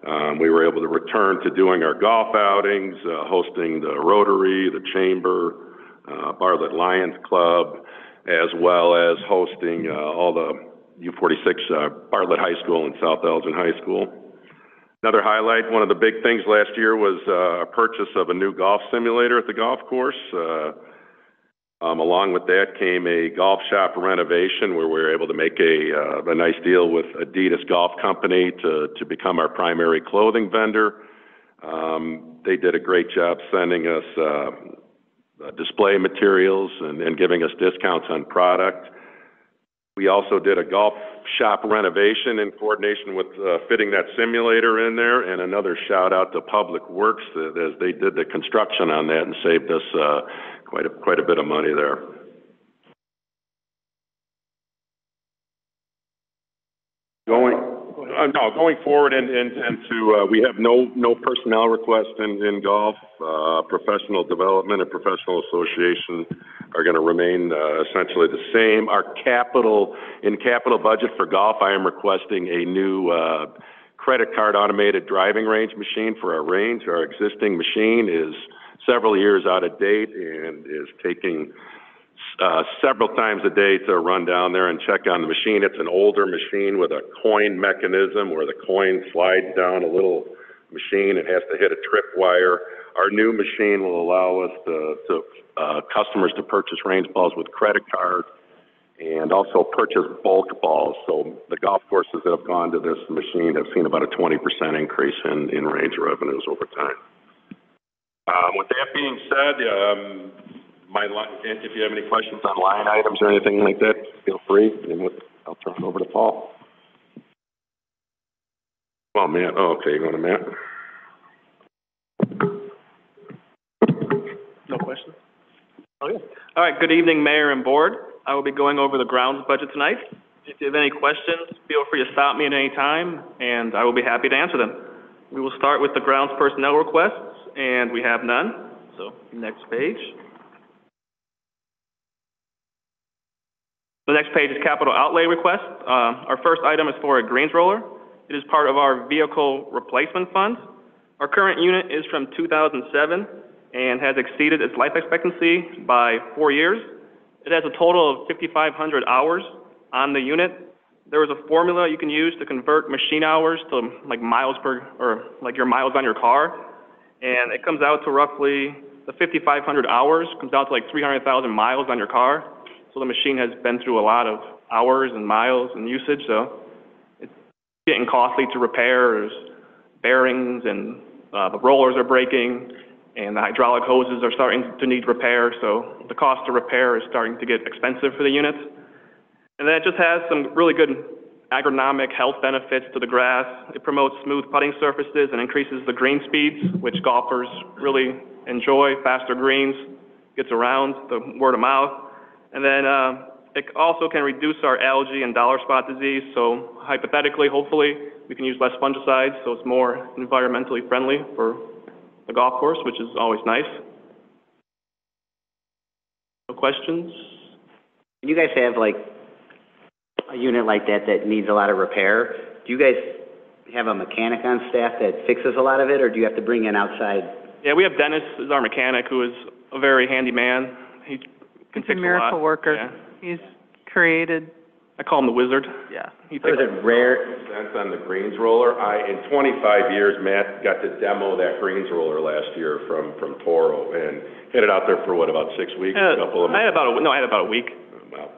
Um, we were able to return to doing our golf outings, hosting the Rotary, the Chamber, Bartlett Lions Club, as well as hosting, all the U forty-six, uh, Bartlett High School and South Elgin High School. Another highlight, one of the big things last year was, uh, a purchase of a new golf simulator at the golf course. Uh, um, along with that came a golf shop renovation where we were able to make a, uh, a nice deal with Adidas Golf Company to, to become our primary clothing vendor. Um, they did a great job sending us, uh, display materials and, and giving us discounts on product. We also did a golf shop renovation in coordination with, uh, fitting that simulator in there, and another shout out to Public Works as they did the construction on that and saved us, uh, quite a, quite a bit of money there. Going, uh, no, going forward and, and, and to, uh, we have no, no personnel requests in, in golf. Uh, professional development and professional association are gonna remain, uh, essentially the same. Our capital, in capital budget for golf, I am requesting a new, uh, credit card automated driving range machine for our range. Our existing machine is several years out of date and is taking, uh, several times a day to run down there and check on the machine. It's an older machine with a coin mechanism where the coin slides down a little machine. It has to hit a trip wire. Our new machine will allow us to, to, uh, customers to purchase range balls with credit cards and also purchase bulk balls. So the golf courses that have gone to this machine have seen about a twenty percent increase in, in range revenues over time. Um, with that being said, um, my li- if you have any questions on line items or anything like that, feel free, and with, I'll turn it over to Paul. Well, Matt, oh, okay, you going to Matt? No questions? Oh, okay. All right, good evening, Mayor and Board. I will be going over the grounds budget tonight. If you have any questions, feel free to stop me at any time, and I will be happy to answer them. We will start with the grounds personnel requests, and we have none. So, next page. The next page is capital outlay request. Uh, our first item is for a greens roller. It is part of our vehicle replacement fund. Our current unit is from 2007 and has exceeded its life expectancy by four years. It has a total of 5,500 hours on the unit. There is a formula you can use to convert machine hours to like miles per, or like your miles on your car. And it comes out to roughly, the 5,500 hours comes out to like 300,000 miles on your car. So the machine has been through a lot of hours and miles and usage, so it's getting costly to repair. Bearings and, uh, the rollers are breaking and the hydraulic hoses are starting to need repair, so the cost to repair is starting to get expensive for the units. And then it just has some really good agronomic health benefits to the grass. It promotes smooth putting surfaces and increases the green speeds, which golfers really enjoy. Faster greens, gets around the word of mouth. And then, uh, It also can reduce our algae and dollar spot disease, so hypothetically, hopefully, we can use less fungicides, so it's more environmentally friendly for the golf course, which is always nice. No questions? You guys have like a unit like that that needs a lot of repair. Do you guys have a mechanic on staff that fixes a lot of it, or do you have to bring in outside? Yeah, we have Dennis as our mechanic, who is a very handy man. He can He's fix a a lot. miracle worker. Yeah. He's created, I call him the wizard. yeah. He Or is fixes it rare? Cents on the greens roller. I, in twenty-five years, Matt got to demo that greens roller last year from, from Toro and had it out there for what, about six weeks, a couple of months. I had months? about a, no, I had about a week. Well,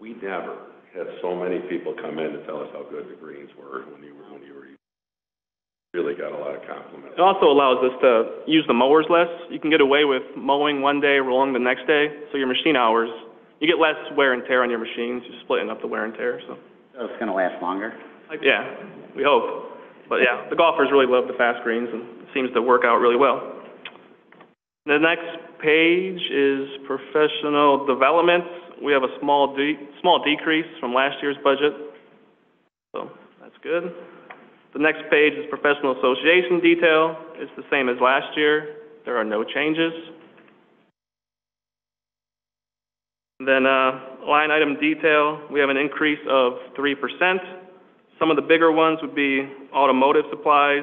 we never had so many people come in to tell us how good the greens were when you were, when you were, really got a lot of compliments. It also allows us to use the mowers less. You can get away with mowing one day, rolling the next day, so your machine hours, you get less wear and tear on your machines, you're splitting up the wear and tear, so. Oh, It's gonna last longer? Like, yeah, we hope. But yeah, the golfers really love the fast greens and it seems to work out really well. The next page is professional development. We have a small de- small decrease from last year's budget. So that's good. The next page is professional association detail. It's the same as last year. There are no changes. Then, uh, line item detail, we have an increase of three percent. Some of the bigger ones would be automotive supplies,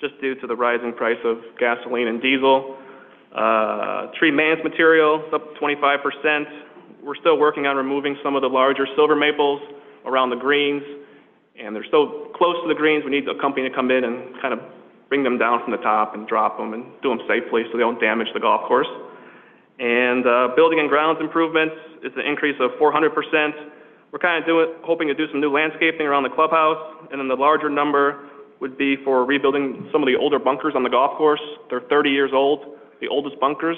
just due to the rising price of gasoline and diesel. Uh, tree maintenance material, up twenty-five percent. We're still working on removing some of the larger silver maples around the greens, and they're so close to the greens, we need a company to come in and kind of bring them down from the top and drop them and do them safely so they don't damage the golf course. And, uh, building and grounds improvements, it's an increase of four hundred percent. We're kind of doing, hoping to do some new landscaping around the clubhouse, and then the larger number would be for rebuilding some of the older bunkers on the golf course. They're thirty years old, the oldest bunkers.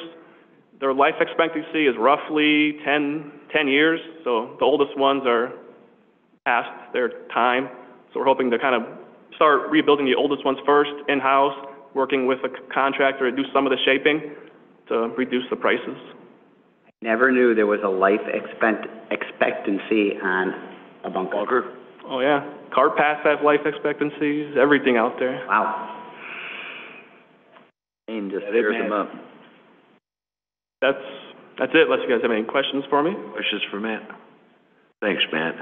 Their life expectancy is roughly 10 10 years, so the oldest ones are past their time. So we're hoping to kind of start rebuilding the oldest ones first, in-house, working with a contractor to do some of the shaping to reduce the prices. Never knew there was a life expect, expectancy on a bunker. Oh, yeah. Car paths have life expectancies, everything out there. Wow. Aim just tears them up. That's, that's it, unless you guys have any questions for me. Questions for Matt? Thanks, Matt.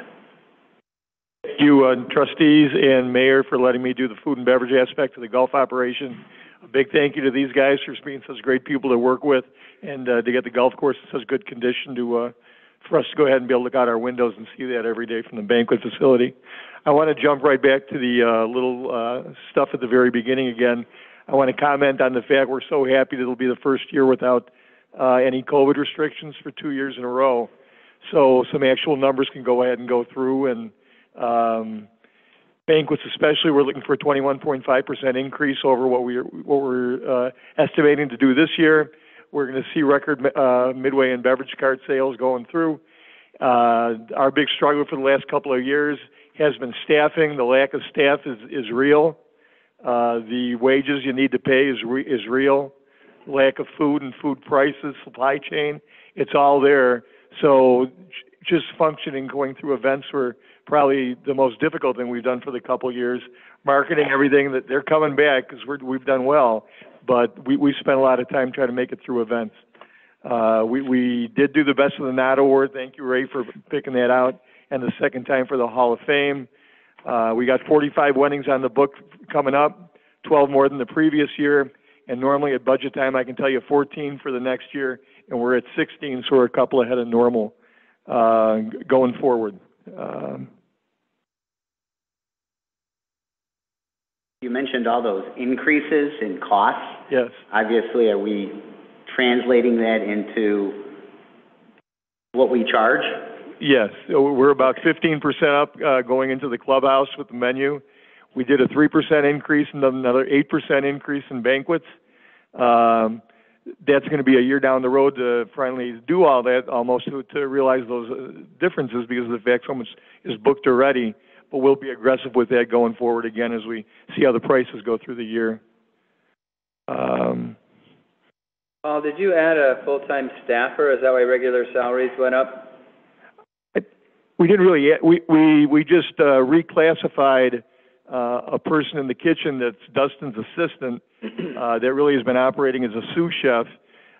Thank you, uh, trustees and mayor, for letting me do the food and beverage aspect of the golf operation. A big thank you to these guys for being such great people to work with and uh, to get the golf course in such good condition to, uh, for us to go ahead and be able to look out our windows and see that every day from the banquet facility. I want to jump right back to the uh, little uh, stuff at the very beginning again. I want to comment on the fact we're so happy that it'll be the first year without uh, any COVID restrictions for two years in a row. So some actual numbers can go ahead and go through and um, banquets especially, we're looking for a 21.5% increase over what we're, what we're uh, estimating to do this year. We're going to see record uh, midway and beverage cart sales going through. Uh, our big struggle for the last couple of years has been staffing. The lack of staff is, is real. Uh, the wages you need to pay is, re- is real. Lack of food and food prices, supply chain, it's all there. So just functioning, going through events were probably the most difficult thing we've done for the couple years. Marketing everything that they're coming back because we've done well, but we, we spent a lot of time trying to make it through events. Uh, we, we did do the Best of the Knot Award. Thank you, Ray, for picking that out. And the second time for the Hall of Fame. Uh, we got 45 weddings on the book coming up, 12 more than the previous year. And normally at budget time, I can tell you 14 for the next year, and we're at 16, so we're a couple ahead of normal uh, going forward. Um, You mentioned all those increases in costs. yes. Obviously, are we translating that into what we charge? Yes, we're about fifteen percent up, uh, going into the clubhouse with the menu. We did a three percent increase and another eight percent increase in banquets. Um, that's gonna be a year down the road to finally do all that, almost to, to realize those uh, differences because of the fact so much is booked already. But we'll be aggressive with that going forward again as we see how the prices go through the year. Um, Paul, did you add a full-time staffer? Is that why regular salaries went up? I, We didn't really, we, we, we just, uh, reclassified, uh, a person in the kitchen that's Dustin's assistant, uh, that really has been operating as a sous chef.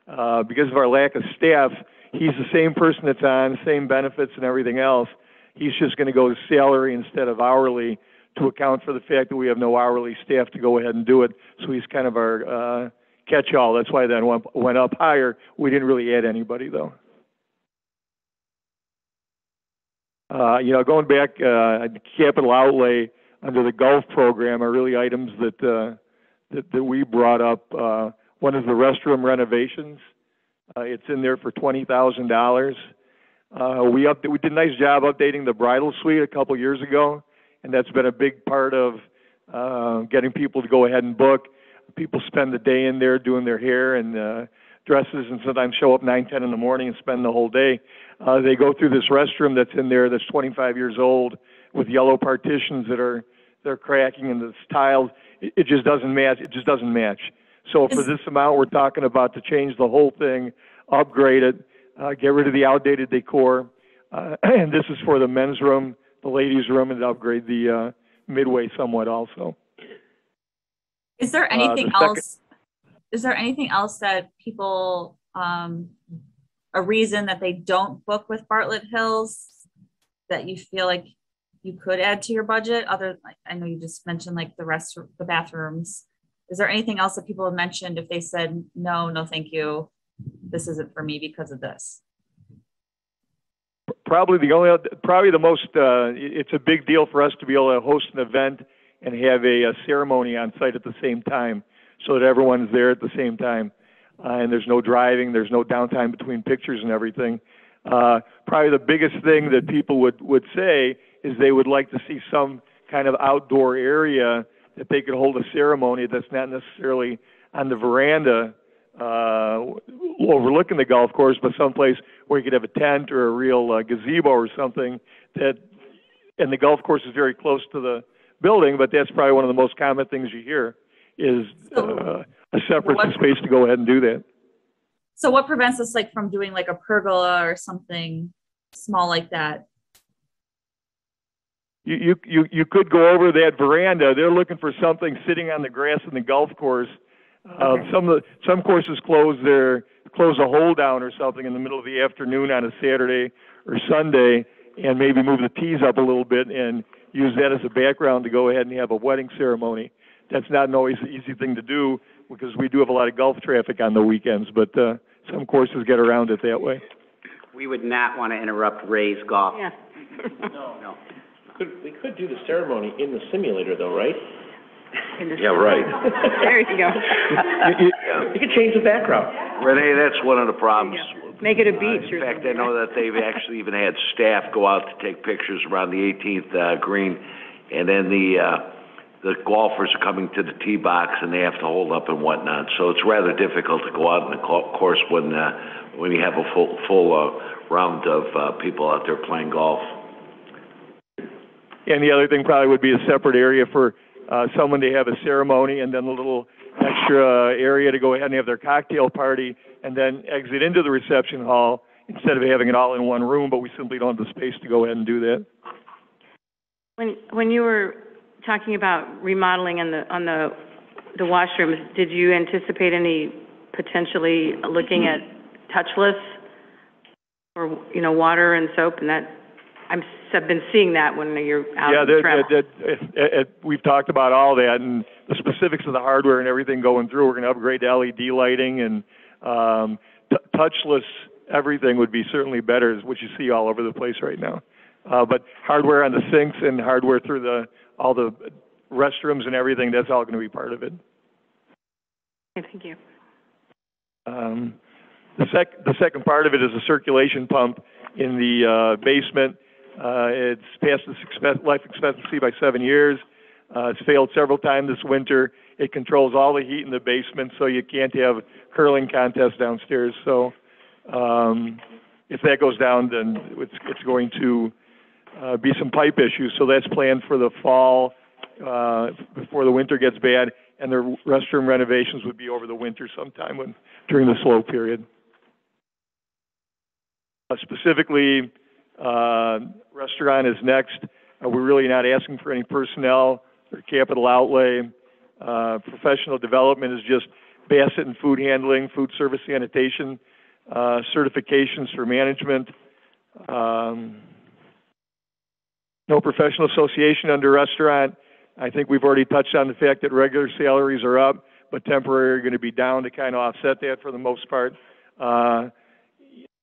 Uh, because of our lack of staff, he's the same person that's on, same benefits and everything else. He's just gonna go salary instead of hourly to account for the fact that we have no hourly staff to go ahead and do it. So he's kind of our, uh, catch-all. That's why that went, went up higher. We didn't really add anybody though. Uh, you know, going back, uh, capital outlay under the Gulf program are really items that, uh, that, that we brought up. Uh, one is the restroom renovations. Uh, it's in there for twenty thousand dollars. Uh, we up, we did a nice job updating the bridal suite a couple years ago, and that's been a big part of, uh, getting people to go ahead and book. People spend the day in there doing their hair and, uh, dresses and sometimes show up nine, ten in the morning and spend the whole day. They go through this restroom that's in there that's 25 years old with yellow partitions that are they're cracking and it's tiled. It, it just doesn't match. It just doesn't match. So for this amount, we're talking about to change the whole thing, upgrade it, uh, get rid of the outdated decor, uh, and this is for the men's room, the ladies' room, and upgrade the uh, midway somewhat also. Is there Uh, the anything second- else, is there anything else that people, um, a reason that they don't book with Bartlett Hills that you feel like you could add to your budget, other, like, I know you just mentioned like the rest, of the bathrooms. Is there anything else that people have mentioned if they said, no, no, thank you, this isn't for me because of this? Probably the only, probably the most, uh, it's a big deal for us to be able to host an event and have a, a ceremony on site at the same time, so that everyone's there at the same time. Uh, and there's no driving, there's no downtime between pictures and everything. Uh, probably the biggest thing that people would, would say is they would like to see some kind of outdoor area that they could hold a ceremony that's not necessarily on the veranda, uh, overlooking the golf course, but someplace where you could have a tent or a real uh, gazebo or something that, and the golf course is very close to the building, but that's probably one of the most common things you hear is, uh, a separate What- space to go ahead and do that. So what prevents us like from doing like a pergola or something small like that? You, you, you, you could go over that veranda. They're looking for something sitting on the grass in the golf course. Uh, some of the, some courses close their, close a hole down or something in the middle of the afternoon on a Saturday or Sunday and maybe move the tees up a little bit and use that as a background to go ahead and have a wedding ceremony. That's not an always easy thing to do because we do have a lot of golf traffic on the weekends, but, uh, some courses get around it that way. We would not want to interrupt Ray's golf. Yeah. No, No. Could, we could do the ceremony in the simulator though, right? Yeah, right. There you go. You could change the background. Renee, that's one of the problems. Make it a Uh, beach or In fact, I something. know that they've actually even had staff go out to take pictures around the eighteenth, uh, green, and then the, uh, the golfers are coming to the tee box and they have to hold up and whatnot, so it's rather difficult to go out in the co- course when, uh, when you have a full, full, uh, round of, uh, people out there playing golf. And the other thing probably would be a separate area for, uh, someone to have a ceremony and then a little extra area to go ahead and have their cocktail party and then exit into the reception hall instead of having it all in one room, but we simply don't have the space to go ahead and do that. When, when you were talking about remodeling on the, on the, the washrooms, did you anticipate any potentially looking at touchless? Or, you know, water and soap and that, I'm, I've been seeing that when you're out Yeah, and that, travel. that, that, it- it- we've talked about all that and the specifics of the hardware and everything going through. We're gonna upgrade to LED lighting and, um, t- touchless, everything would be certainly better, is what you see all over the place right now. Uh, but hardware on the sinks and hardware through the, all the restrooms and everything, that's all gonna be part of it. Okay, Thank you. Um, the sec, the second part of it is a circulation pump in the, uh, basement. Uh, it's past its life expectancy by seven years. Uh, it's failed several times this winter. It controls all the heat in the basement, so you can't have curling contests downstairs. So, um, if that goes down, then it's, it's going to, uh, be some pipe issues. So that's planned for the fall, uh, before the winter gets bad. And the restroom renovations would be over the winter sometime when, during the slow period. Uh, specifically, restaurant is next. Uh, we're really not asking for any personnel or capital outlay. Uh, professional development is just BASSET and food handling, food service sanitation, uh, certifications for management. Um, no professional association under restaurant. I think we've already touched on the fact that regular salaries are up, but temporary are gonna be down to kind of offset that for the most part.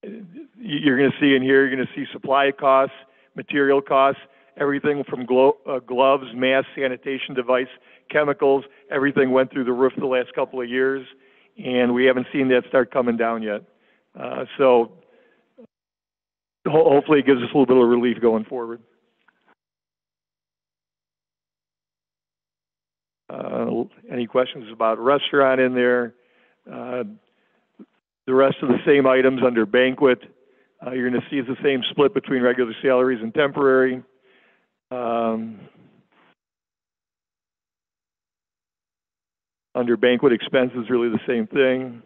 Uh, you're gonna see in here, you're gonna see supply costs, material costs, everything from glo- uh, gloves, masks, sanitation device, chemicals, everything went through the roof the last couple of years, and we haven't seen that start coming down yet. Uh, so ho- hopefully it gives us a little bit of relief going forward. Uh, any questions about restaurant in there? Uh, the rest of the same items under banquet, uh, you're gonna see the same split between regular salaries and temporary. Um, under banquet expenses, really the same thing.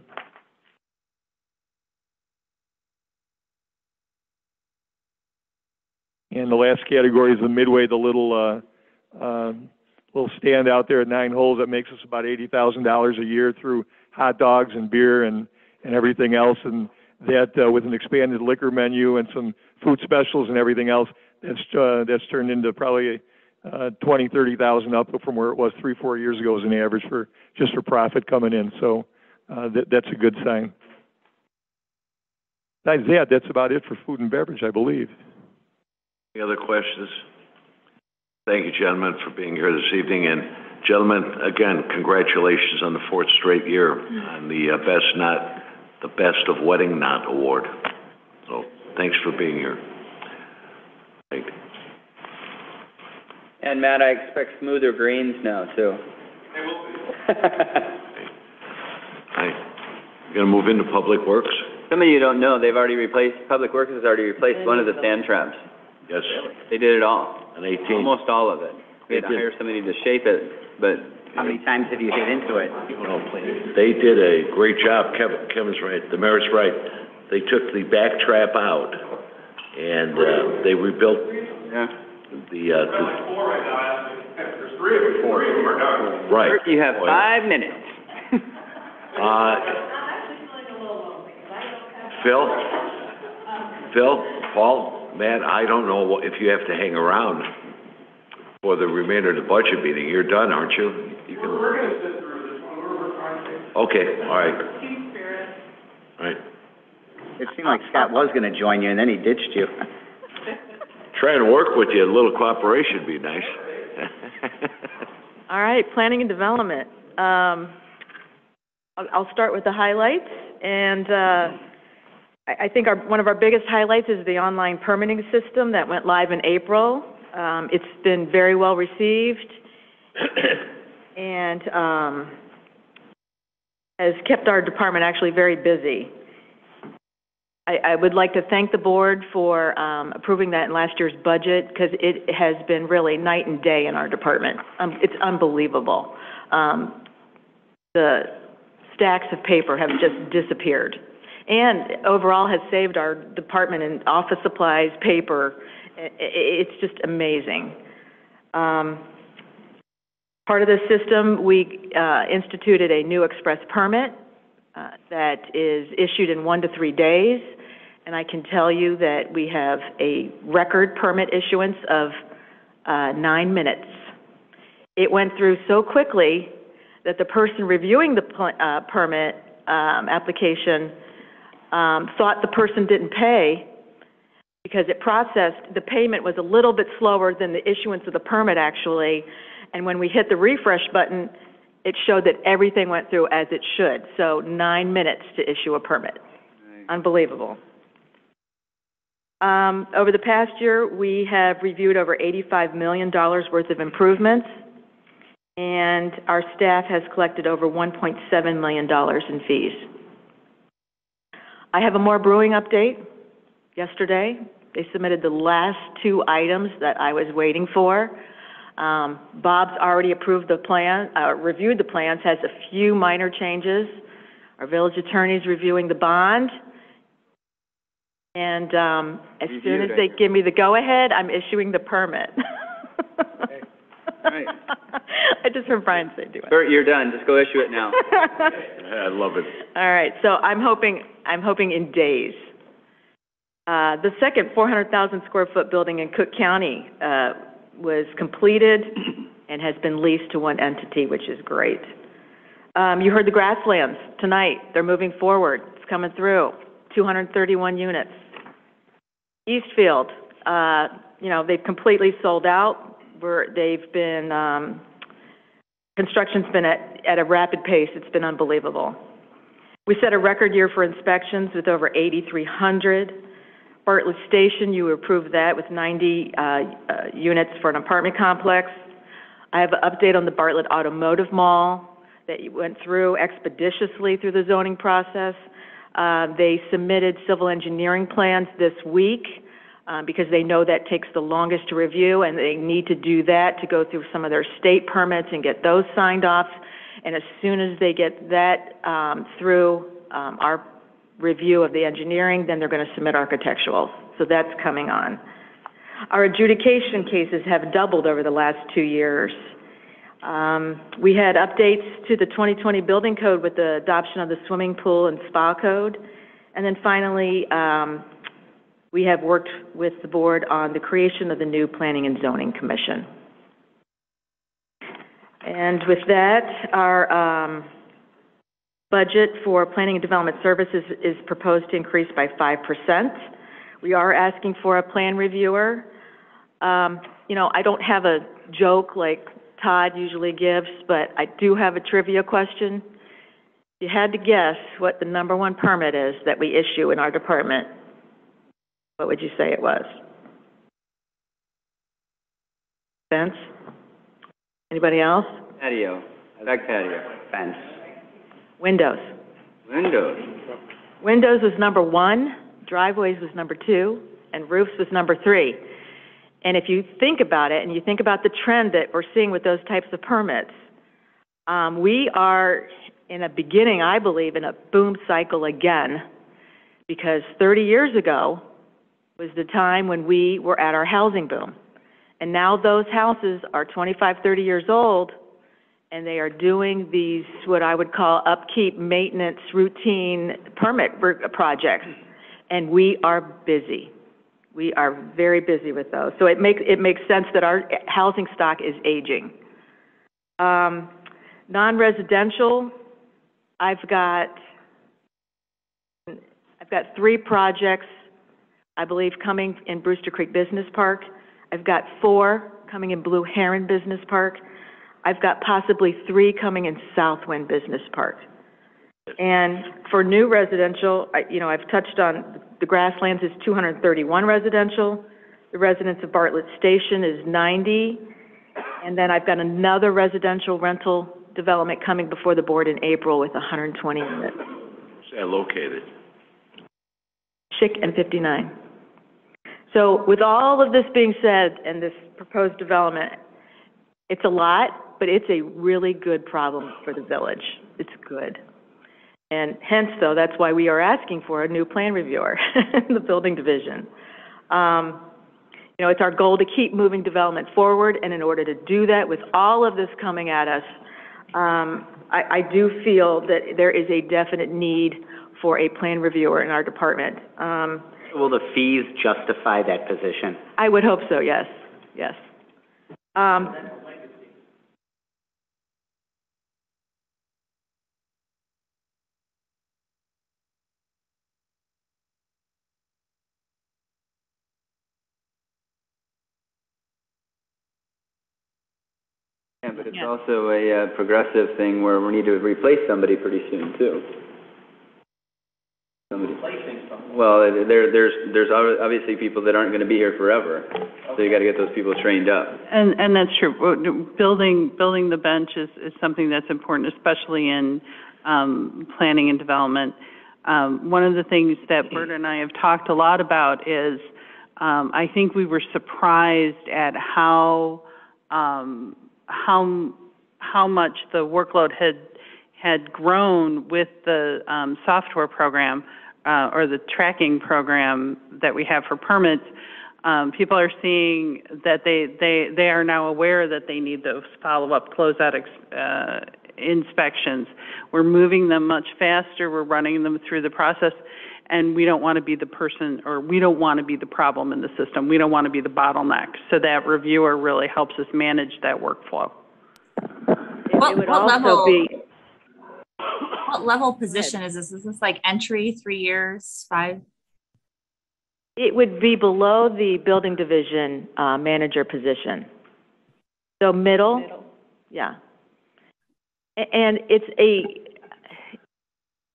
And the last category is the midway, the little, uh, um, little stand out there at nine holes that makes us about eighty thousand dollars a year through hot dogs and beer and, and everything else. And that, uh, with an expanded liquor menu and some food specials and everything else, that's, uh, that's turned into probably, uh, twenty, thirty thousand up from where it was three, four years ago as an average for, just for profit coming in. So, uh, that, that's a good sign. Besides that, that's about it for food and beverage, I believe. Any other questions? Thank you, gentlemen, for being here this evening, and gentlemen, again, congratulations on the fourth straight year on the uh, Best Knot, the Best of Wedding Knot Award. So, thanks for being here. Thank you. And Matt, I expect smoother greens now, too. Hi. You gonna move into Public Works? Some of you don't know, they've already replaced, Public Works has already replaced one of the sand traps. Yes, They did it all, an eighteen. almost all of it. We had to hire somebody to shape it, but How many times have you hit into it? No, They did a great job, Kevin, Kevin's right, the mayor's right. They took the back trap out, and, uh, they rebuilt Yeah. the, uh, the... Four right now, there's three of them, four of them are done. Right. You have five minutes. Uh, Phil? Phil, Paul, Matt, I don't know what- if you have to hang around for the remainder of the budget meeting. You're done, aren't you? You can. We're gonna sit through this one, we're, trying to. Okay, all right. All right. It seemed like Scott was gonna join you, and then he ditched you. Try and work with you, a little cooperation would be nice. All right, planning and development. Um, I'll, I'll start with the highlights, and, uh, I, I think our, one of our biggest highlights is the online permitting system that went live in April. Um, it's been very well received, and, um, has kept our department actually very busy. I, I would like to thank the board for, um, approving that in last year's budget, because it has been really night and day in our department. Um, it's unbelievable. Um, the stacks of paper have just disappeared. And overall has saved our department in office supplies, paper. It's just amazing. Um, part of the system, we, uh, instituted a new express permit, uh, that is issued in one to three days. And I can tell you that we have a record permit issuance of, uh, nine minutes. It went through so quickly that the person reviewing the uh, permit, um, application, um, thought the person didn't pay because it processed, the payment was a little bit slower than the issuance of the permit actually. And when we hit the refresh button, it showed that everything went through as it should. So nine minutes to issue a permit. Unbelievable. Um, over the past year, we have reviewed over eighty-five million dollars worth of improvements, and our staff has collected over one point seven million dollars in fees. I have a more brewing update. Yesterday, they submitted the last two items that I was waiting for. Um, Bob's already approved the plan, uh, reviewed the plans, has a few minor changes. Our village attorney's reviewing the bond. And, um, as soon as I they give me the go-ahead, I'm issuing the permit. All right. I just heard Brian say do it. Bert, you're done, just go issue it now. I love it. All right, so I'm hoping, I'm hoping in days. Uh, the second four hundred thousand square foot building in Cook County, uh, was completed and has been leased to one entity, which is great. Um, you heard the grasslands tonight, they're moving forward, it's coming through, two hundred and thirty-one units. Eastfield, uh, you know, they've completely sold out, they've been, um, construction's been at, at a rapid pace, it's been unbelievable. We set a record year for inspections with over 8,300. Bartlett Station, you approved that with 90 uh, uh, units for an apartment complex. I have an update on the Bartlett Automotive Mall that went through expeditiously through the zoning process. Uh, They submitted civil engineering plans this week uh, because they know that takes the longest to review, and they need to do that to go through some of their state permits and get those signed off. And as soon as they get that um, through um, our review of the engineering, then they're going to submit architectural. So that's coming on. Our adjudication cases have doubled over the last two years. Um, we had updates to the 2020 building code with the adoption of the swimming pool and spa code. And then finally, um, we have worked with the board on the creation of the new Planning and Zoning Commission. And with that, our, um, budget for planning and development services is proposed to increase by five percent. We are asking for a plan reviewer. Um, you know, I don't have a joke like Todd usually gives, but I do have a trivia question. If you had to guess what the number one permit is that we issue in our department, what would you say it was? Fence? Anybody else? Patio, back patio. Fence. Windows. Windows. Windows was number one, driveways was number two, and roofs was number three. And if you think about it, and you think about the trend that we're seeing with those types of permits, um, we are in a beginning, I believe, in a boom cycle again, because 30 years ago was the time when we were at our housing boom. And now those houses are 25, 30 years old, and they are doing these, what I would call upkeep, maintenance, routine permit r- projects. And we are busy. We are very busy with those. So it makes, it makes sense that our housing stock is aging. Um, non-residential, I've got, I've got three projects, I believe, coming in Brewster Creek Business Park. I've got four coming in Blue Heron Business Park. I've got possibly three coming in Southwind Business Park. And for new residential, I, you know, I've touched on, the Grasslands is two hundred and thirty-one residential, the residents of Bartlett Station is ninety, and then I've got another residential rental development coming before the board in April with hundred and twenty units, Say located. Schick and fifty-nine. So with all of this being said, and this proposed development, it's a lot, but it's a really good problem for the village. It's good. And hence, though, that's why we are asking for a new plan reviewer in the building division. Um, you know, it's our goal to keep moving development forward, and in order to do that, with all of this coming at us, um, I, I do feel that there is a definite need for a plan reviewer in our department. Um, Will the fees justify that position? I would hope so, yes, yes. Um, but it's Yeah. also a uh, progressive thing where we need to replace somebody pretty soon, too. Somebody. Well, there, there's, there's ob- obviously people that aren't gonna be here forever, so you gotta get those people trained up. And, and that's true. Building, building the bench is, is something that's important, especially in, um, planning and development. Um, one of the things that Bert and I have talked a lot about is, um, I think we were surprised at how, um, how, how much the workload had, had grown with the, um, software program uh, or the tracking program that we have for permits, um, people are seeing that they, they, they are now aware that they need those follow-up closeout, ex- uh, inspections. We're moving them much faster, we're running them through the process, and we don't want to be the person, or we don't want to be the problem in the system. We don't want to be the bottleneck. So that reviewer really helps us manage that workflow. What- It would what also level- be, What level position is this? Is this like entry, three years, five? it would be below the building division, uh, manager position. So middle? Yeah. A- And it's a,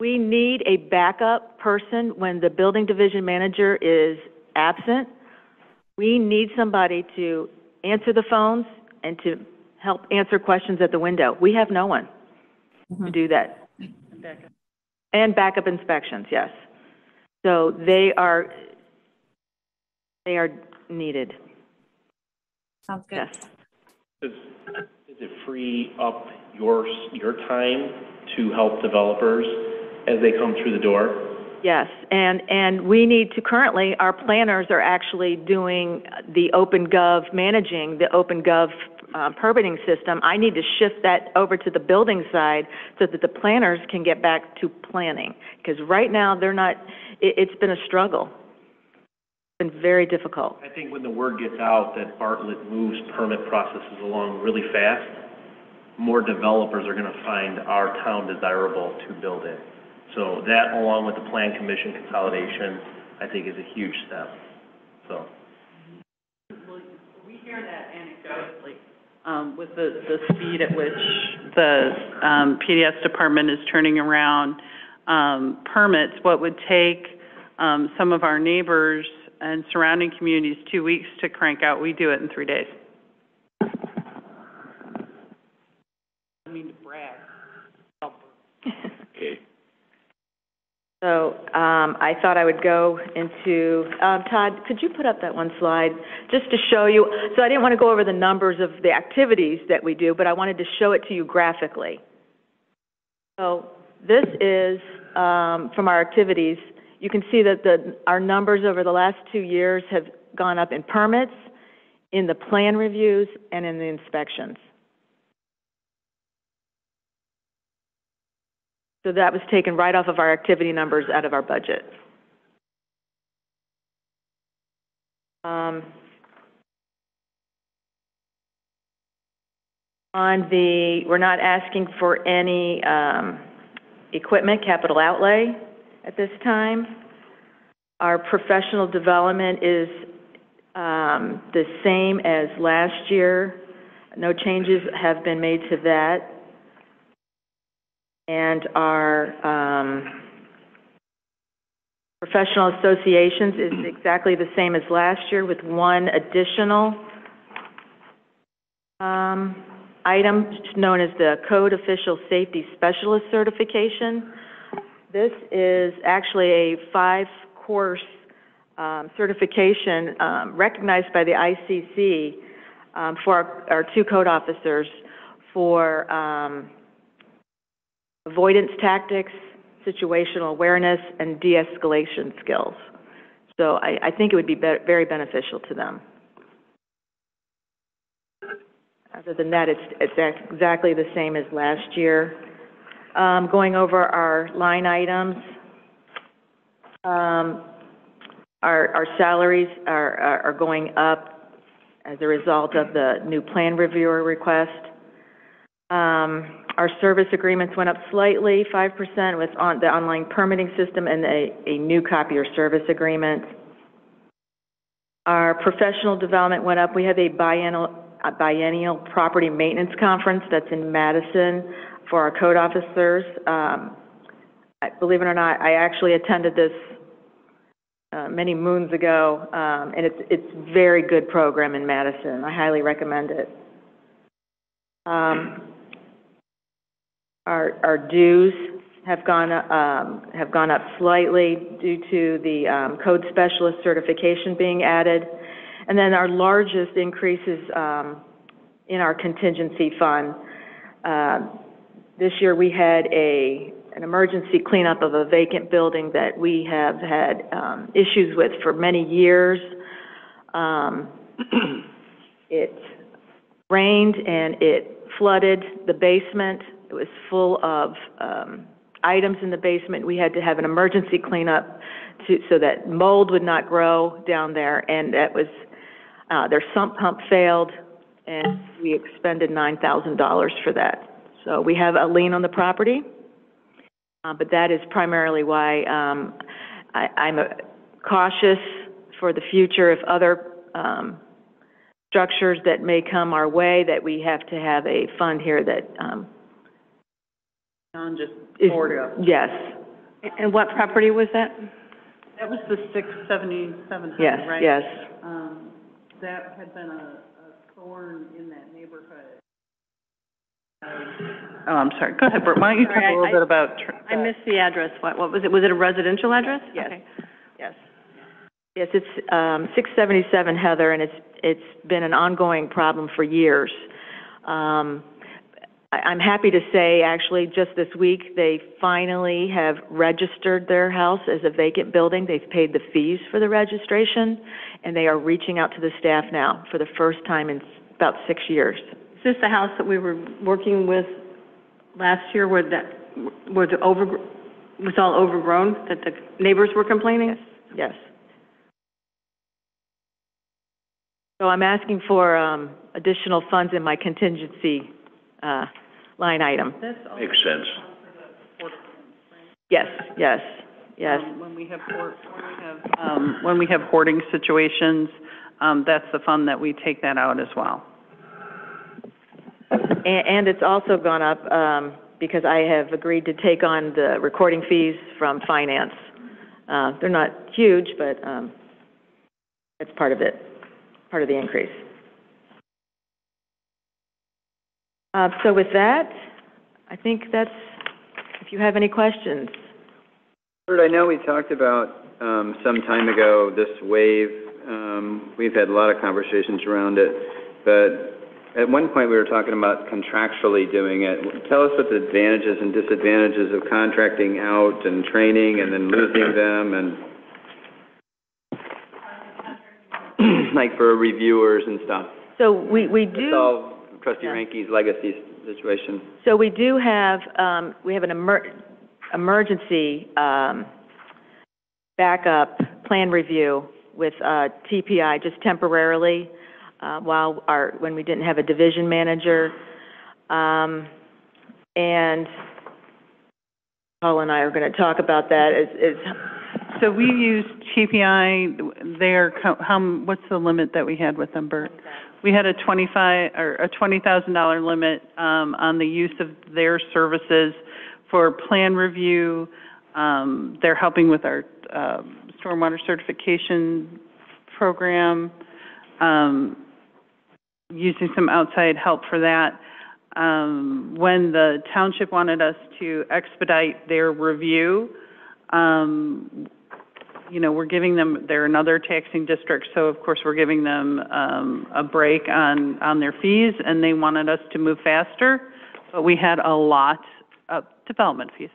we need a backup person when the building division manager is absent. We need somebody to answer the phones and to help answer questions at the window. We have no one to mm-hmm. do that. And backup inspections, yes. So they are, they are needed, Sounds good. yes. Does, does it free up your, your time to help developers as they come through the door? Yes, and, and we need to, currently, our planners are actually doing the OpenGov, managing the OpenGov uh, permitting system. I need to shift that over to the building side so that the planners can get back to planning. Because right now, they're not, it, it's been a struggle. It's been very difficult. I think when the word gets out that Bartlett moves permit processes along really fast, more developers are gonna find our town desirable to build in. So that, along with the plan commission consolidation, I think is a huge step, so. We hear that anecdotally, um, with the, the speed at which the, um, PDS department is turning around, um, permits, what would take, um, some of our neighbors and surrounding communities two weeks to crank out, we do it in three days. I mean to brag. So, um, I thought I would go into, um, Todd, could you put up that one slide, just to show you, so I didn't want to go over the numbers of the activities that we do, but I wanted to show it to you graphically. So, this is, um, from our activities, you can see that the, our numbers over the last two years have gone up in permits, in the plan reviews, and in the inspections. So that was taken right off of our activity numbers out of our budget. Um, on the, we're not asking for any, um, equipment, capital outlay at this time. Our professional development is, um, the same as last year. No changes have been made to that. And our um, professional associations is exactly the same as last year with one additional um, item known as the Code Official Safety Specialist Certification. This is actually a five-course um, certification um, recognized by the ICC um, for our, our two code officers for um, avoidance tactics, situational awareness, and de-escalation skills. So I, I think it would be, be very beneficial to them. Other than that, it's, it's exactly the same as last year. Um, going over our line items, um, our, our salaries are, are are going up as a result of the new plan reviewer request. Um, our service agreements went up slightly, five percent with on, the online permitting system and a, new copier service agreement. Our professional development went up. We have a biennial, a biennial property maintenance conference that's in Madison for our code officers. Um, I- believe it or not, I actually attended this, uh, many moons ago, um, and it's, it's very good program in Madison. I highly recommend it. Um, our, dues have gone, um, have gone up slightly due to the, um, code specialist certification being added. And then our largest increases, um, in our contingency fund. Uh, this year, we had a an emergency cleanup of a vacant building that we have had, issues with for many years. It rained and it flooded the basement. It was full of, um, items in the basement. We had to have an emergency cleanup to, so that mold would not grow down there, and that was, uh, their sump pump failed, and we expended nine thousand dollars for that. So we have a lien on the property, uh, but that is primarily why, um, I, I'm uh, cautious for the future if other, um, structures that may come our way, that we have to have a fund here that, um, On just is, board up. yes, And what property was that? That was the six seventy-seven yes, hundred, right? yes. Um, that had been a, a thorn in that neighborhood. Oh, I'm sorry. Go ahead, Bert. Why don't you talk Sorry, a I- little I- bit about tr- I missed the address. What, what was it? Was it a residential address? Yes. Okay. Yes. Yes, it's, um, six seventy-seven Heather, and it's, it's been an ongoing problem for years. Um, I, I'm happy to say, actually, just this week, they finally have registered their house as a vacant building. They've paid the fees for the registration, and they are reaching out to the staff now for the first time in s- about six years. Is this the house that we were working with last year where that, was it over, was all overgrown, that the neighbors were complaining? Yes. So I'm asking for, um, additional funds in my contingency, uh, line item. That's all. Makes sense. Yes, yes, yes. Um, When we have, hoard- when we have, um, when we have hoarding situations, um, that's the fund that we take that out as well. And, and it's also gone up, um, because I have agreed to take on the recording fees from finance. Uh, they're not huge, but, um, it's part of it, part of the increase. Uh, so with that, I think that's, if you have any questions. I know we talked about, um, some time ago, this wave, um, we've had a lot of conversations around it, but at one point, we were talking about contractually doing it. Tell us what the advantages and disadvantages of contracting out and training and then losing them and like for reviewers and stuff. So we, we do. It's all trustee Yeah. Reinke's legacy situation. So we do have, um, we have an emer- emergency, um, backup plan review with, uh, TPI, just temporarily, uh, while our, when we didn't have a division manager. Um, and Paul and I are gonna talk about that, is, is, So we use TPI, their, co- how, m- what's the limit that we had with them, Bert? We had a twenty-five, or a twenty thousand dollar limit, um, on the use of their services for plan review. Um, they're helping with our, um, stormwater certification program, um, using some outside help for that. Um, when the township wanted us to expedite their review, um, you know, we're giving them, they're another taxing district, so of course, we're giving them, um, a break on, on their fees, and they wanted us to move faster, but we had a lot of development fees.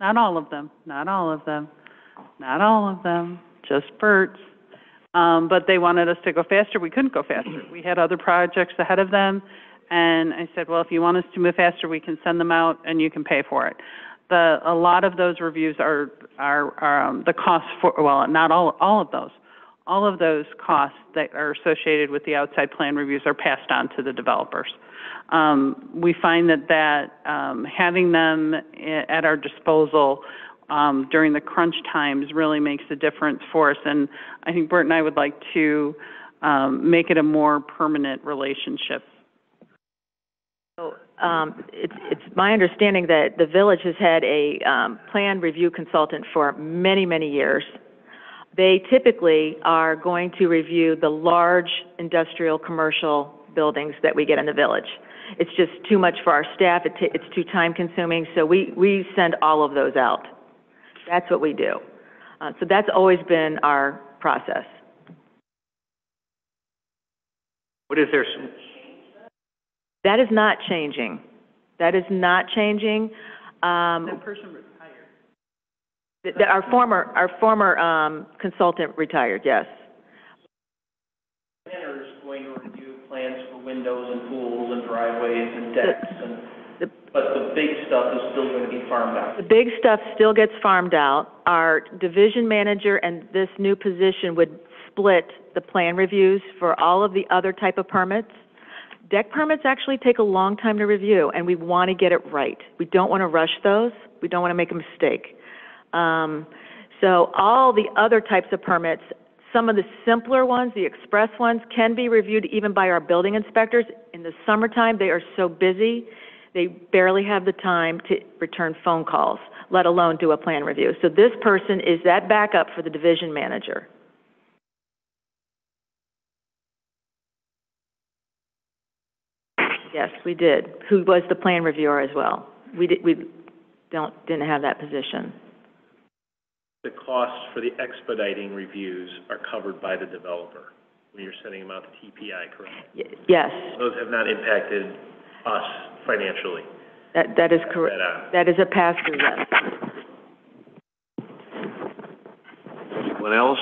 Not all of them, not all of them, not all of them, just Bert's. Um, but they wanted us to go faster, we couldn't go faster. We had other projects ahead of them, and I said, well, if you want us to move faster, we can send them out and you can pay for it. The, a lot of those reviews are, are, are, um, the costs for, well, not all, all of those. All of those costs that are associated with the outside plan reviews are passed on to the developers. Um, we find that, that, um, having them at our disposal, um, during the crunch times really makes a difference for us. And I think Bert and I would like to, um, make it a more permanent relationship. so, um, it's, it's my understanding that the village has had a, um, plan review consultant for many, many years. They typically are going to review the large industrial, commercial buildings that we get in the village. It's just too much for our staff, it it's too time-consuming, so we, we send all of those out. That's what we do. Uh, so that's always been our process. What is their, That is not changing. That is not changing. Um, That person The- the- Our former, our former um, consultant retired, yes. Planner is going to review plans for windows and pools and driveways and decks and, The- but the big stuff is still gonna be farmed out. The big stuff still gets farmed out. Our division manager and this new position would split the plan reviews for all of the other type of permits. Deck permits actually take a long time to review, and we want to get it right. We don't want to rush those. We don't want to make a mistake. Um, so all the other types of permits, some of the simpler ones, the express ones, can be reviewed even by our building inspectors. In the summertime, they are so busy, they barely have the time to return phone calls, let alone do a plan review. So this person is that backup for the division manager. Yes, we did, who was the plan reviewer as well. We did, we don't, didn't have that position. The costs for the expediting reviews are covered by the developer when you're sending them out to TPI, correct? Y- Yes, Those have not impacted us financially. that, that is correct. That, uh, That is a pass-through, yes. Anyone else?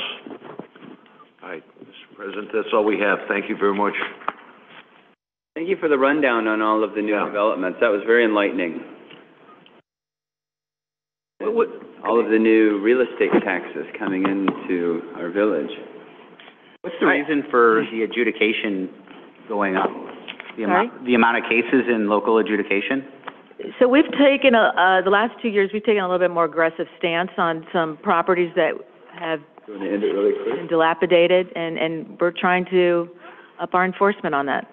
All right, Mr. President, that's all we have. Thank you very much. Thank you for the rundown on all of the new Yeah. developments. That was very enlightening. All of the new real estate taxes coming into our village. What's the reason for the adjudication going up? The amount, the amount of cases in local adjudication? So we've taken a, uh, the last two years, we've taken a little bit more aggressive stance on some properties that have Going to end it really quick? been dilapidated, and, and we're trying to up our enforcement on that.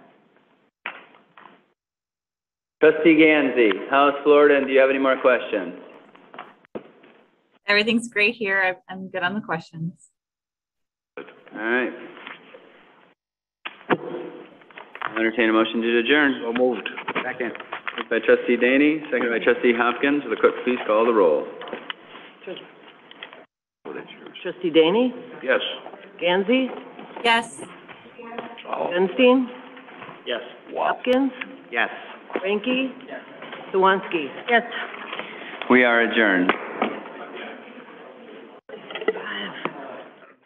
Trustee Gandsey, how's Florida, and do you have any more questions? Everything's great here. I'm- I'm good on the questions. All right. I'll Entertain a motion to adjourn. So moved. Second. Moved by trustee Deyne, second by trustee Hopkins. Will the clerk please call the roll? That's yours. Trustee Deyne? Yes. Gandsey? Yes. Oh. Gunsteen? yes. Hopkins? Yes. Reinke? Suwanski? Yes. We are adjourned.